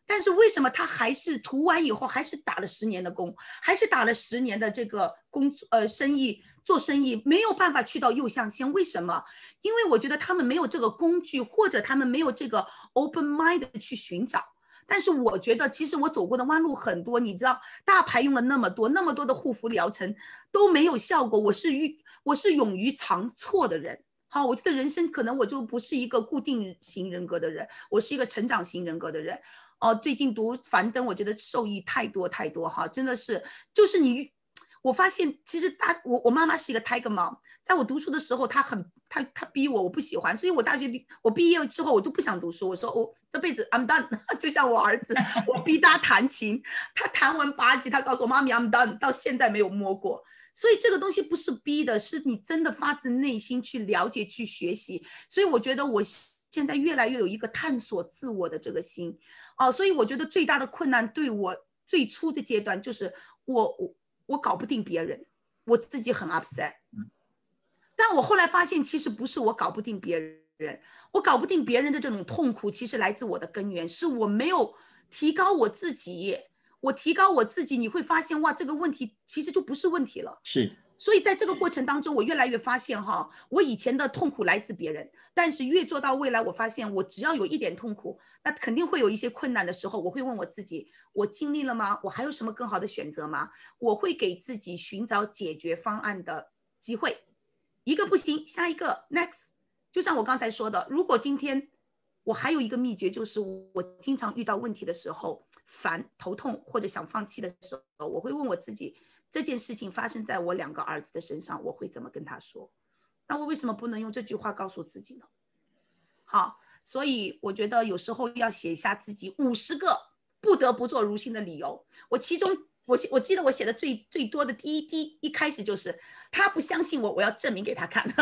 但是为什么他还是读完以后还是打了十年的工，还是打了十年的这个工作呃生意做生意没有办法去到右象限？为什么？因为我觉得他们没有这个工具，或者他们没有这个 open mind 去寻找。但是我觉得其实我走过的弯路很多，你知道，大牌用了那么多那么多的护肤疗程都没有效果。我是遇我是勇于尝错的人。好，我觉得人生可能我就不是一个固定型人格的人，我是一个成长型人格的人。哦，最近读樊登，我觉得受益太多太多哈，真的是，就是你，我发现其实大我我妈妈是一个 tiger mom，在我读书的时候，她很她她逼我，我不喜欢，所以我大学毕我毕业之后我都不想读书，我说我这辈子 I'm done，就像我儿子，我逼他弹琴，他弹完八级，他告诉我妈咪 I'm done，到现在没有摸过，所以这个东西不是逼的，是你真的发自内心去了解去学习，所以我觉得我。现在越来越有一个探索自我的这个心，哦，所以我觉得最大的困难对我最初的阶段就是我我我搞不定别人，我自己很 upset。但我后来发现，其实不是我搞不定别人，我搞不定别人的这种痛苦，其实来自我的根源，是我没有提高我自己。我提高我自己，你会发现哇，这个问题其实就不是问题了。是。所以在这个过程当中，我越来越发现哈，我以前的痛苦来自别人，但是越做到未来，我发现我只要有一点痛苦，那肯定会有一些困难的时候，我会问我自己：我尽力了吗？我还有什么更好的选择吗？我会给自己寻找解决方案的机会。一个不行，下一个 next。就像我刚才说的，如果今天我还有一个秘诀，就是我经常遇到问题的时候，烦、头痛或者想放弃的时候，我会问我自己。这件事情发生在我两个儿子的身上，我会怎么跟他说？那我为什么不能用这句话告诉自己呢？好，所以我觉得有时候要写一下自己五十个不得不做如新的理由。我其中，我我记得我写的最最多的第一第一开始就是他不相信我，我要证明给他看。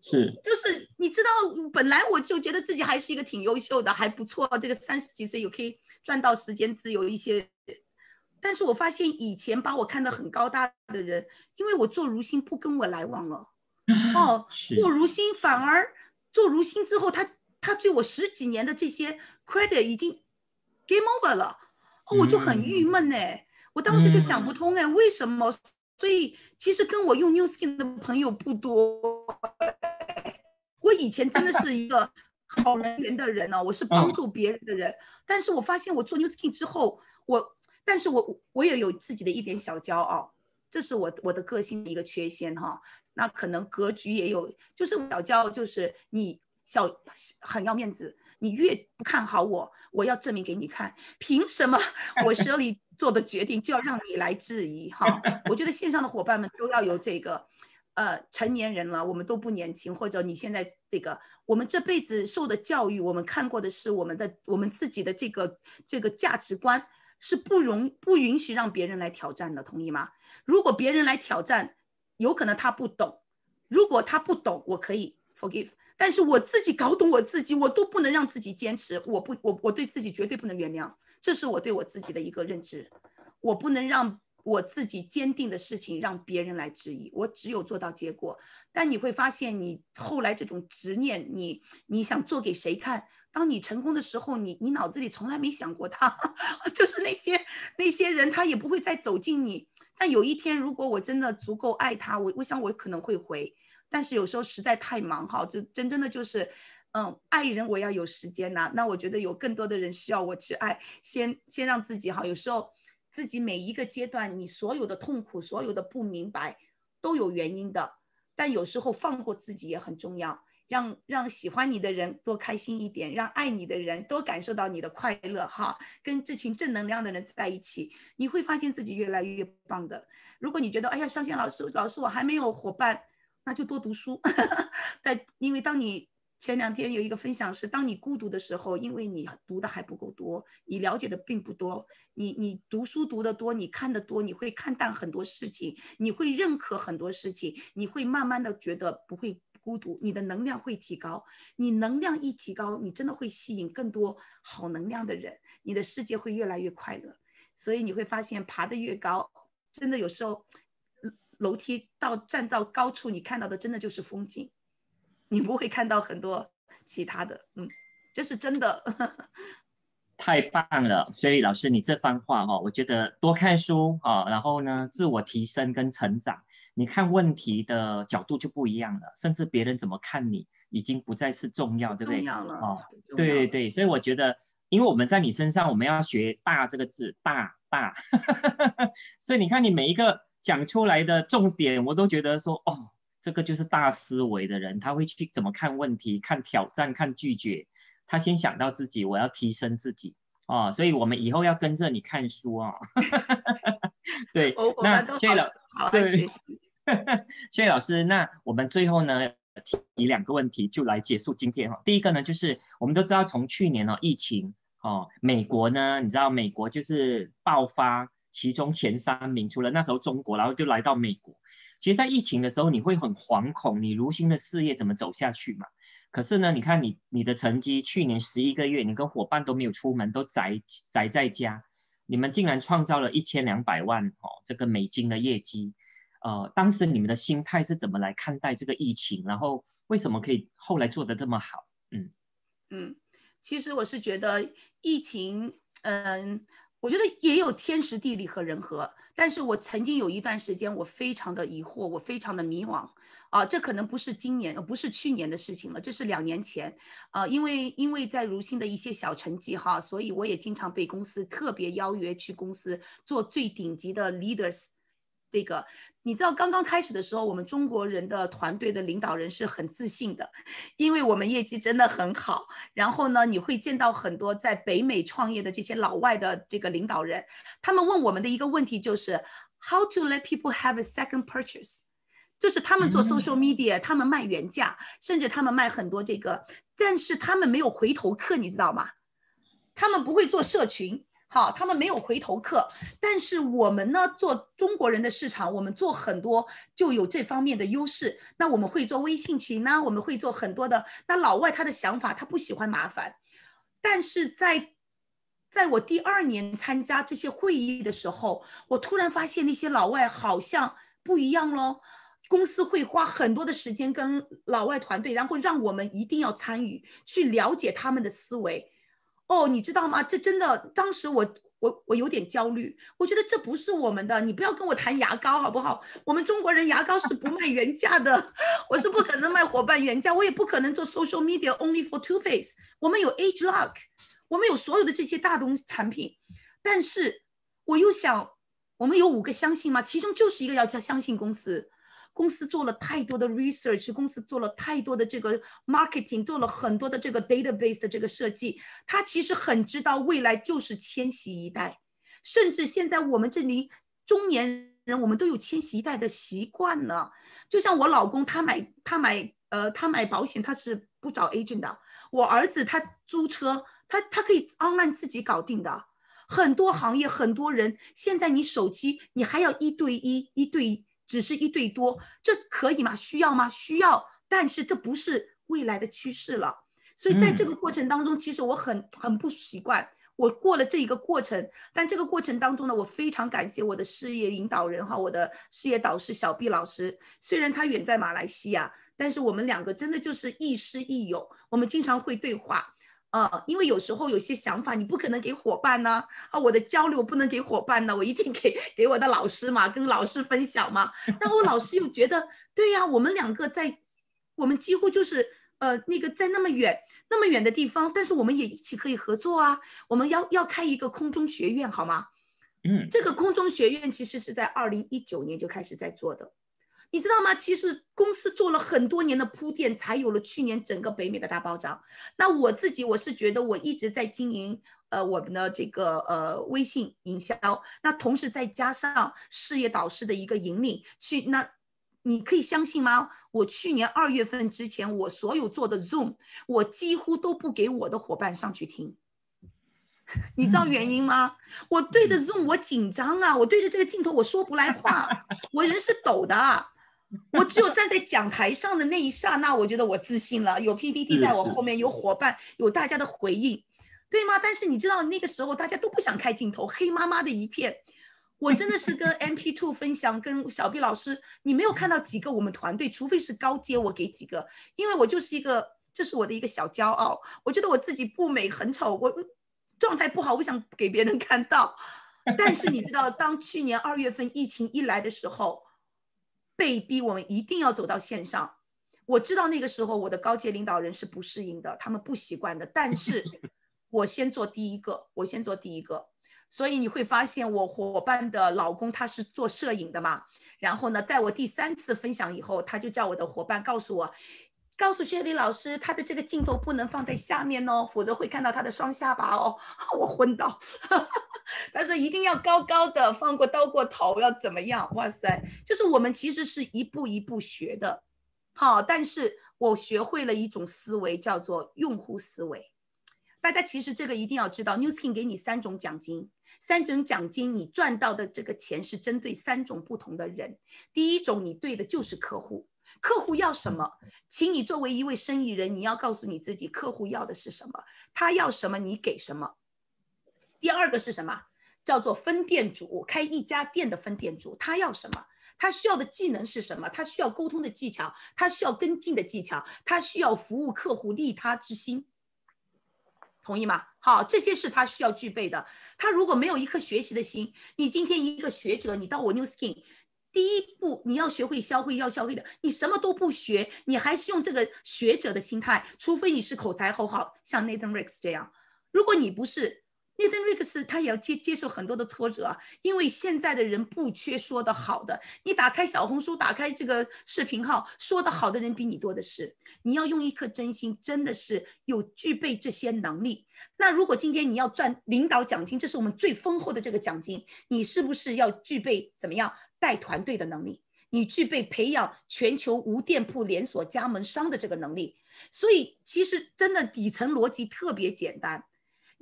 是，就是你知道，本来我就觉得自己还是一个挺优秀的，还不错。这个三十几岁又可以赚到时间自由一些。但是我发现以前把我看得很高大的人，因为我做如新不跟我来往了，哦，做如新反而做如新之后，他他对我十几年的这些 credit 已经 game over 了，哦，我就很郁闷哎，我当时就想不通哎，为什么？所以其实跟我用 New Skin 的朋友不多，我以前真的是一个好人缘的人呢，我是帮助别人的人，但是我发现我做 New Skin 之后，我。但是我我也有自己的一点小骄傲，这是我我的个性的一个缺陷哈。那可能格局也有，就是小骄傲，就是你小很要面子，你越不看好我，我要证明给你看，凭什么 我手里做的决定就要让你来质疑哈？我觉得线上的伙伴们都要有这个，呃，成年人了，我们都不年轻，或者你现在这个，我们这辈子受的教育，我们看过的是我们的我们自己的这个这个价值观。是不容不允许让别人来挑战的，同意吗？如果别人来挑战，有可能他不懂。如果他不懂，我可以 forgive。但是我自己搞懂我自己，我都不能让自己坚持。我不，我我对自己绝对不能原谅，这是我对我自己的一个认知。我不能让我自己坚定的事情让别人来质疑。我只有做到结果。但你会发现，你后来这种执念，你你想做给谁看？当你成功的时候，你你脑子里从来没想过他，就是那些那些人，他也不会再走近你。但有一天，如果我真的足够爱他，我我想我可能会回。但是有时候实在太忙哈，就真真的就是，嗯，爱人我要有时间呐。那我觉得有更多的人需要我去爱，先先让自己哈。有时候自己每一个阶段，你所有的痛苦，所有的不明白，都有原因的。但有时候放过自己也很重要。让让喜欢你的人多开心一点，让爱你的人多感受到你的快乐哈。跟这群正能量的人在一起，你会发现自己越来越棒的。如果你觉得哎呀，上线老师老师我还没有伙伴，那就多读书。但因为当你前两天有一个分享是，当你孤独的时候，因为你读的还不够多，你了解的并不多，你你读书读得多，你看得多，你会看淡很多事情，你会认可很多事情，你会慢慢的觉得不会孤独，你的能量会提高，你能量一提高，你真的会吸引更多好能量的人，你的世界会越来越快乐，所以你会发现爬得越高，真的有时候楼梯到站到高处，你看到的真的就是风景。你不会看到很多其他的，嗯，这是真的。太棒了，所以老师你这番话哈，我觉得多看书啊，然后呢，自我提升跟成长，你看问题的角度就不一样了，甚至别人怎么看你，已经不再是重要，对不对？重要了哦，对对对，所以我觉得，因为我们在你身上，我们要学“大”这个字，大大，所以你看你每一个讲出来的重点，我都觉得说，哦。这个就是大思维的人，他会去怎么看问题、看挑战、看拒绝。他先想到自己，我要提升自己哦，所以我们以后要跟着你看书啊。对，那谢老好对，谢谢老师。那我们最后呢提两个问题，就来结束今天哈。第一个呢，就是我们都知道从去年哦疫情哦，美国呢，你知道美国就是爆发其中前三名，除了那时候中国，然后就来到美国。其实，在疫情的时候，你会很惶恐，你如新的事业怎么走下去嘛？可是呢，你看你你的成绩，去年十一个月，你跟伙伴都没有出门，都宅宅在家，你们竟然创造了一千两百万哦，这个美金的业绩。呃，当时你们的心态是怎么来看待这个疫情？然后为什么可以后来做的这么好？嗯嗯，其实我是觉得疫情，嗯。我觉得也有天时地利和人和，但是我曾经有一段时间，我非常的疑惑，我非常的迷惘，啊，这可能不是今年，不是去年的事情了，这是两年前，啊，因为因为在如新的一些小成绩哈，所以我也经常被公司特别邀约去公司做最顶级的 leaders。这个你知道，刚刚开始的时候，我们中国人的团队的领导人是很自信的，因为我们业绩真的很好。然后呢，你会见到很多在北美创业的这些老外的这个领导人，他们问我们的一个问题就是 How to let people have a second purchase？就是他们做 social media，他们卖原价，甚至他们卖很多这个，但是他们没有回头客，你知道吗？他们不会做社群。好，他们没有回头客，但是我们呢，做中国人的市场，我们做很多就有这方面的优势。那我们会做微信群呢，我们会做很多的。那老外他的想法，他不喜欢麻烦，但是在在我第二年参加这些会议的时候，我突然发现那些老外好像不一样喽。公司会花很多的时间跟老外团队，然后让我们一定要参与，去了解他们的思维。哦，你知道吗？这真的，当时我我我有点焦虑，我觉得这不是我们的，你不要跟我谈牙膏好不好？我们中国人牙膏是不卖原价的，我是不可能卖伙伴原价，我也不可能做 social media only for toothpaste。我们有 Age Lock，我们有所有的这些大东产品，但是我又想，我们有五个相信吗？其中就是一个要相相信公司。公司做了太多的 research，公司做了太多的这个 marketing，做了很多的这个 database 的这个设计。他其实很知道未来就是千禧一代，甚至现在我们这里中年人，我们都有千禧一代的习惯呢。就像我老公，他买他买呃他买保险，他是不找 agent 的。我儿子他租车，他他可以 online 自己搞定的。很多行业很多人，现在你手机你还要一对一一对一。只是一对多，这可以吗？需要吗？需要，但是这不是未来的趋势了。所以在这个过程当中，其实我很很不习惯。我过了这一个过程，但这个过程当中呢，我非常感谢我的事业引导人哈，我的事业导师小毕老师。虽然他远在马来西亚，但是我们两个真的就是亦师亦友，我们经常会对话。呃，因为有时候有些想法你不可能给伙伴呢，啊，我的交流不能给伙伴呢，我一定给给我的老师嘛，跟老师分享嘛。但我老师又觉得，对呀，我们两个在，我们几乎就是呃那个在那么远那么远的地方，但是我们也一起可以合作啊。我们要要开一个空中学院好吗？嗯，这个空中学院其实是在二零一九年就开始在做的。你知道吗？其实公司做了很多年的铺垫，才有了去年整个北美的大暴涨。那我自己，我是觉得我一直在经营，呃，我们的这个呃微信营销。那同时再加上事业导师的一个引领，去那你可以相信吗？我去年二月份之前，我所有做的 Zoom，我几乎都不给我的伙伴上去听。你知道原因吗？我对着 Zoom 我紧张啊，我对着这个镜头我说不来话，我人是抖的。我只有站在讲台上的那一刹那，我觉得我自信了，有 PPT 在我后面，有伙伴，有大家的回应，对吗？但是你知道那个时候大家都不想开镜头，黑麻麻的一片。我真的是跟 MP Two 分享，跟小 B 老师，你没有看到几个我们团队，除非是高阶，我给几个，因为我就是一个，这是我的一个小骄傲。我觉得我自己不美，很丑，我状态不好，我想给别人看到。但是你知道，当去年二月份疫情一来的时候，被逼我们一定要走到线上。我知道那个时候我的高阶领导人是不适应的，他们不习惯的。但是 我先做第一个，我先做第一个。所以你会发现，我伙伴的老公他是做摄影的嘛，然后呢，在我第三次分享以后，他就叫我的伙伴告诉我，告诉谢丽老师，他的这个镜头不能放在下面哦，否则会看到他的双下巴哦。我昏倒，他说一定要高高的，放过刀过头，要怎么样？哇塞，就是我们其实是一步一步学的，好，但是我学会了一种思维，叫做用户思维。大家其实这个一定要知道，New Skin 给你三种奖金。三种奖金，你赚到的这个钱是针对三种不同的人。第一种，你对的就是客户，客户要什么，请你作为一位生意人，你要告诉你自己，客户要的是什么，他要什么，你给什么。第二个是什么？叫做分店主，开一家店的分店主，他要什么？他需要的技能是什么？他需要沟通的技巧，他需要跟进的技巧，他需要服务客户利他之心。同意吗？好，这些是他需要具备的。他如果没有一颗学习的心，你今天一个学者，你到我 New Skin，第一步你要学会消费，要消费的，你什么都不学，你还是用这个学者的心态，除非你是口才很好，像 Nathan Ricks 这样。如果你不是，n a t h a n Rix 他也要接接受很多的挫折，因为现在的人不缺说的好的，你打开小红书，打开这个视频号，说的好的人比你多的是。你要用一颗真心，真的是有具备这些能力。那如果今天你要赚领导奖金，这是我们最丰厚的这个奖金，你是不是要具备怎么样带团队的能力？你具备培养全球无店铺连锁加盟商的这个能力？所以其实真的底层逻辑特别简单。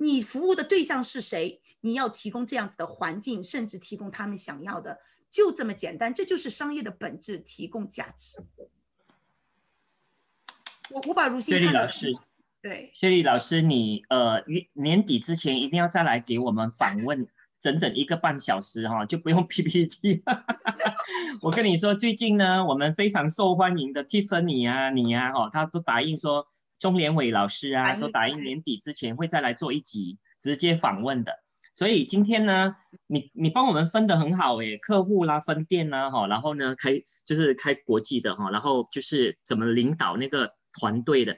你服务的对象是谁？你要提供这样子的环境，甚至提供他们想要的，就这么简单。这就是商业的本质，提供价值。我我把如新看的，对，谢丽老师，你呃年底之前一定要再来给我们访问整整一个半小时哈，就不用 PPT。我跟你说，最近呢，我们非常受欢迎的 Tiffany 啊，你呀哈，他都答应说。钟连伟老师啊，都打应年底之前会再来做一集直接访问的，所以今天呢，你你帮我们分的很好诶，客户啦、分店啦，哈，然后呢开就是开国际的哈，然后就是怎么领导那个团队的，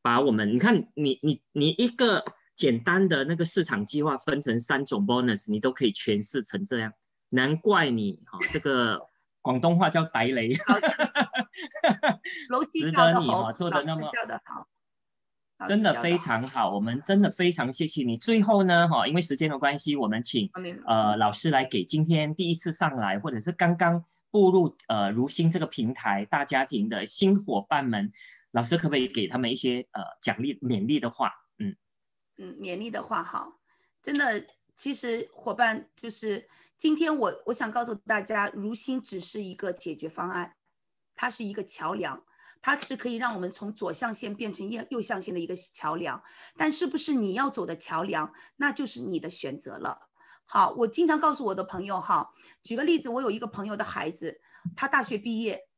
把我们你看你你你一个简单的那个市场计划分成三种 bonus，你都可以诠释成这样，难怪你哈 这个广东话叫“ 逮雷”，值得你哈做的那么。真的非常好，我们真的非常谢谢你。最后呢，哈，因为时间的关系，我们请呃老师来给今天第一次上来，或者是刚刚步入呃如新这个平台大家庭的新伙伴们，老师可不可以给他们一些呃奖励勉励的话？嗯嗯，勉励的话哈，真的，其实伙伴就是今天我我想告诉大家，如新只是一个解决方案，它是一个桥梁。它是可以让我们从左象限变成右右象限的一个桥梁，但是不是你要走的桥梁，那就是你的选择了。好，我经常告诉我的朋友哈，举个例子，我有一个朋友的孩子，他大学毕业，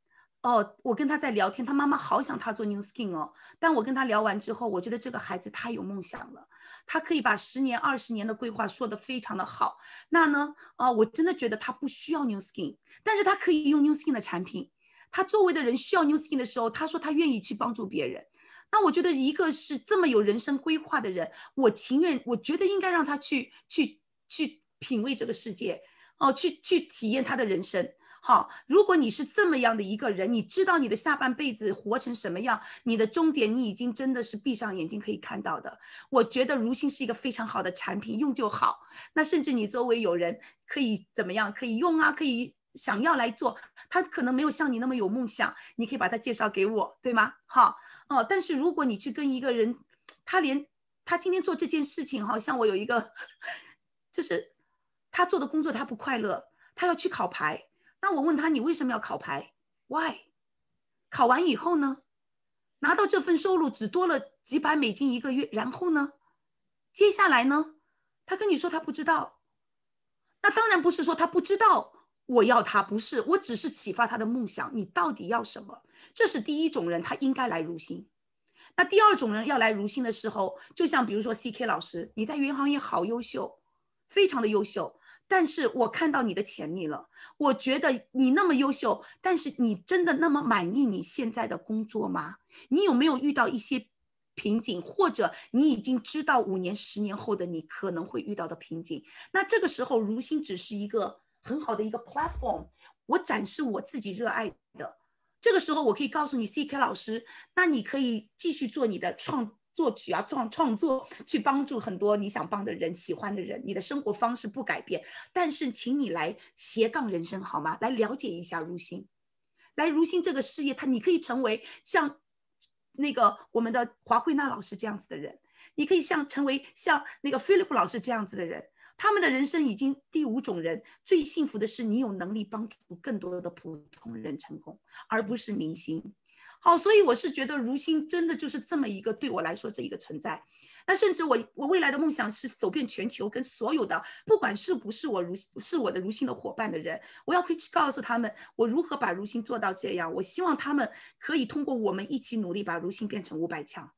哦，我跟他在聊天，他妈妈好想他做 New Skin 哦，但我跟他聊完之后，我觉得这个孩子太有梦想了，他可以把十年、二十年的规划说得非常的好。那呢，啊，我真的觉得他不需要 New Skin，但是他可以用 New Skin 的产品。他周围的人需要 New Skin 的时候，他说他愿意去帮助别人。那我觉得一个是这么有人生规划的人，我情愿，我觉得应该让他去去去品味这个世界，哦，去去体验他的人生。好，如果你是这么样的一个人，你知道你的下半辈子活成什么样，你的终点你已经真的是闭上眼睛可以看到的。我觉得如新是一个非常好的产品，用就好。那甚至你周围有人可以怎么样，可以用啊，可以。想要来做，他可能没有像你那么有梦想，你可以把他介绍给我，对吗？好，哦，但是如果你去跟一个人，他连他今天做这件事情，好像我有一个，就是他做的工作他不快乐，他要去考牌，那我问他你为什么要考牌？Why？考完以后呢，拿到这份收入只多了几百美金一个月，然后呢，接下来呢，他跟你说他不知道，那当然不是说他不知道。我要他不是，我只是启发他的梦想。你到底要什么？这是第一种人，他应该来如新。那第二种人要来如新的时候，就像比如说 C K 老师，你在云行业好优秀，非常的优秀。但是我看到你的潜力了，我觉得你那么优秀，但是你真的那么满意你现在的工作吗？你有没有遇到一些瓶颈，或者你已经知道五年、十年后的你可能会遇到的瓶颈？那这个时候，如新只是一个。很好的一个 platform，我展示我自己热爱的。这个时候，我可以告诉你，C K 老师，那你可以继续做你的创作曲啊，创创作，去帮助很多你想帮的人、喜欢的人。你的生活方式不改变，但是请你来斜杠人生好吗？来了解一下如新，来如新这个事业，他你可以成为像那个我们的华慧娜老师这样子的人，你可以像成为像那个 Philip 老师这样子的人。他们的人生已经第五种人最幸福的是你有能力帮助更多的普通人成功，而不是明星。好，所以我是觉得如新真的就是这么一个对我来说这一个存在。那甚至我我未来的梦想是走遍全球，跟所有的不管是不是我如是我的如新的伙伴的人，我要可以去告诉他们我如何把如新做到这样。我希望他们可以通过我们一起努力把如新变成五百强。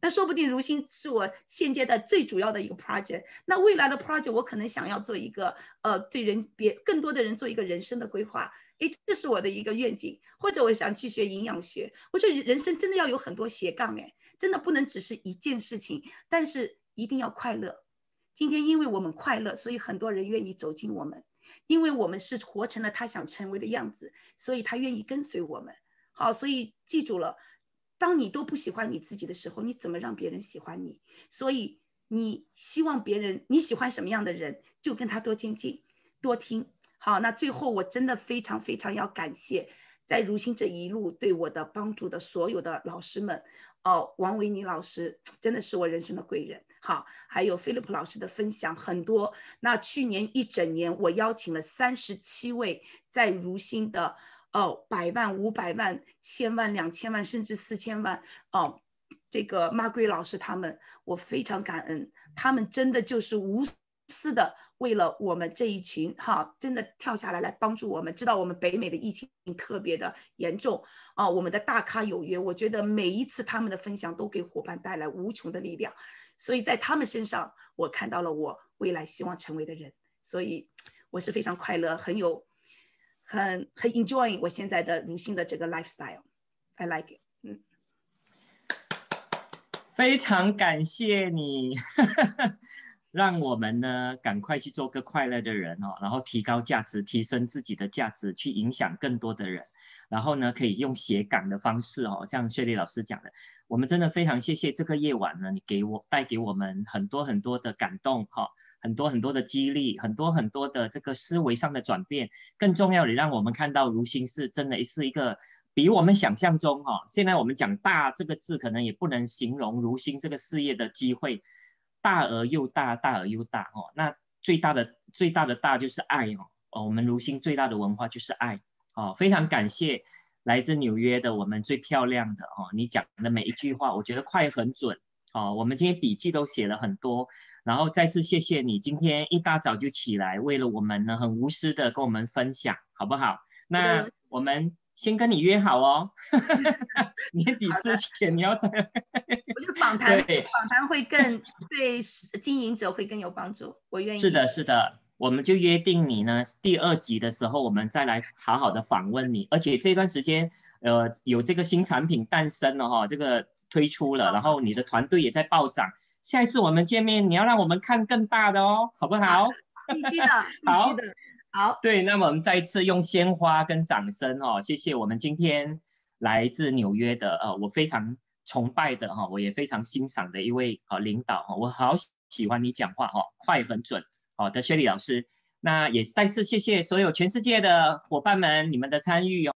那说不定如新是我现阶段最主要的一个 project。那未来的 project，我可能想要做一个，呃，对人别更多的人做一个人生的规划。诶，这是我的一个愿景。或者我想去学营养学。我觉得人生真的要有很多斜杠，诶，真的不能只是一件事情。但是一定要快乐。今天因为我们快乐，所以很多人愿意走进我们。因为我们是活成了他想成为的样子，所以他愿意跟随我们。好，所以记住了。当你都不喜欢你自己的时候，你怎么让别人喜欢你？所以你希望别人你喜欢什么样的人，就跟他多亲近，多听。好，那最后我真的非常非常要感谢在如新这一路对我的帮助的所有的老师们。哦，王维尼老师真的是我人生的贵人。好，还有菲利普老师的分享很多。那去年一整年，我邀请了三十七位在如新的。哦，百万、五百万、千万、两千万，甚至四千万哦！这个马圭老师他们，我非常感恩，他们真的就是无私的为了我们这一群哈，真的跳下来来帮助我们。知道我们北美的疫情特别的严重啊，我们的大咖有约，我觉得每一次他们的分享都给伙伴带来无穷的力量，所以在他们身上，我看到了我未来希望成为的人，所以我是非常快乐，很有。很很 enjoy 我现在的如新的这个 lifestyle，I like it。嗯，非常感谢你，让我们呢赶快去做个快乐的人哦，然后提高价值，提升自己的价值，去影响更多的人，然后呢可以用斜杠的方式哦，像薛丽老师讲的，我们真的非常谢谢这个夜晚呢，你给我带给我们很多很多的感动哈。很多很多的激励，很多很多的这个思维上的转变，更重要的让我们看到如新是真的是一个比我们想象中哈。现在我们讲大这个字，可能也不能形容如新这个事业的机会，大而又大，大而又大哦。那最大的最大的大就是爱哦。哦，我们如新最大的文化就是爱哦。非常感谢来自纽约的我们最漂亮的哦，你讲的每一句话，我觉得快很准哦。我们今天笔记都写了很多。然后再次谢谢你今天一大早就起来，为了我们呢很无私的跟我们分享，好不好？那我们先跟你约好哦，年底之前你要在。我就访谈，访谈会更对经营者会更有帮助，我愿意。是的，是的，我们就约定你呢，第二集的时候我们再来好好的访问你，而且这段时间呃有这个新产品诞生了哈，这个推出了，然后你的团队也在暴涨。下一次我们见面，你要让我们看更大的哦，好不好？必须的，好的，好。对，那么我们再一次用鲜花跟掌声哦，谢谢我们今天来自纽约的呃，我非常崇拜的哈，我也非常欣赏的一位呃领导哈，我好喜欢你讲话哈，快很准好的，薛丽老师，那也再次谢谢所有全世界的伙伴们，你们的参与哦。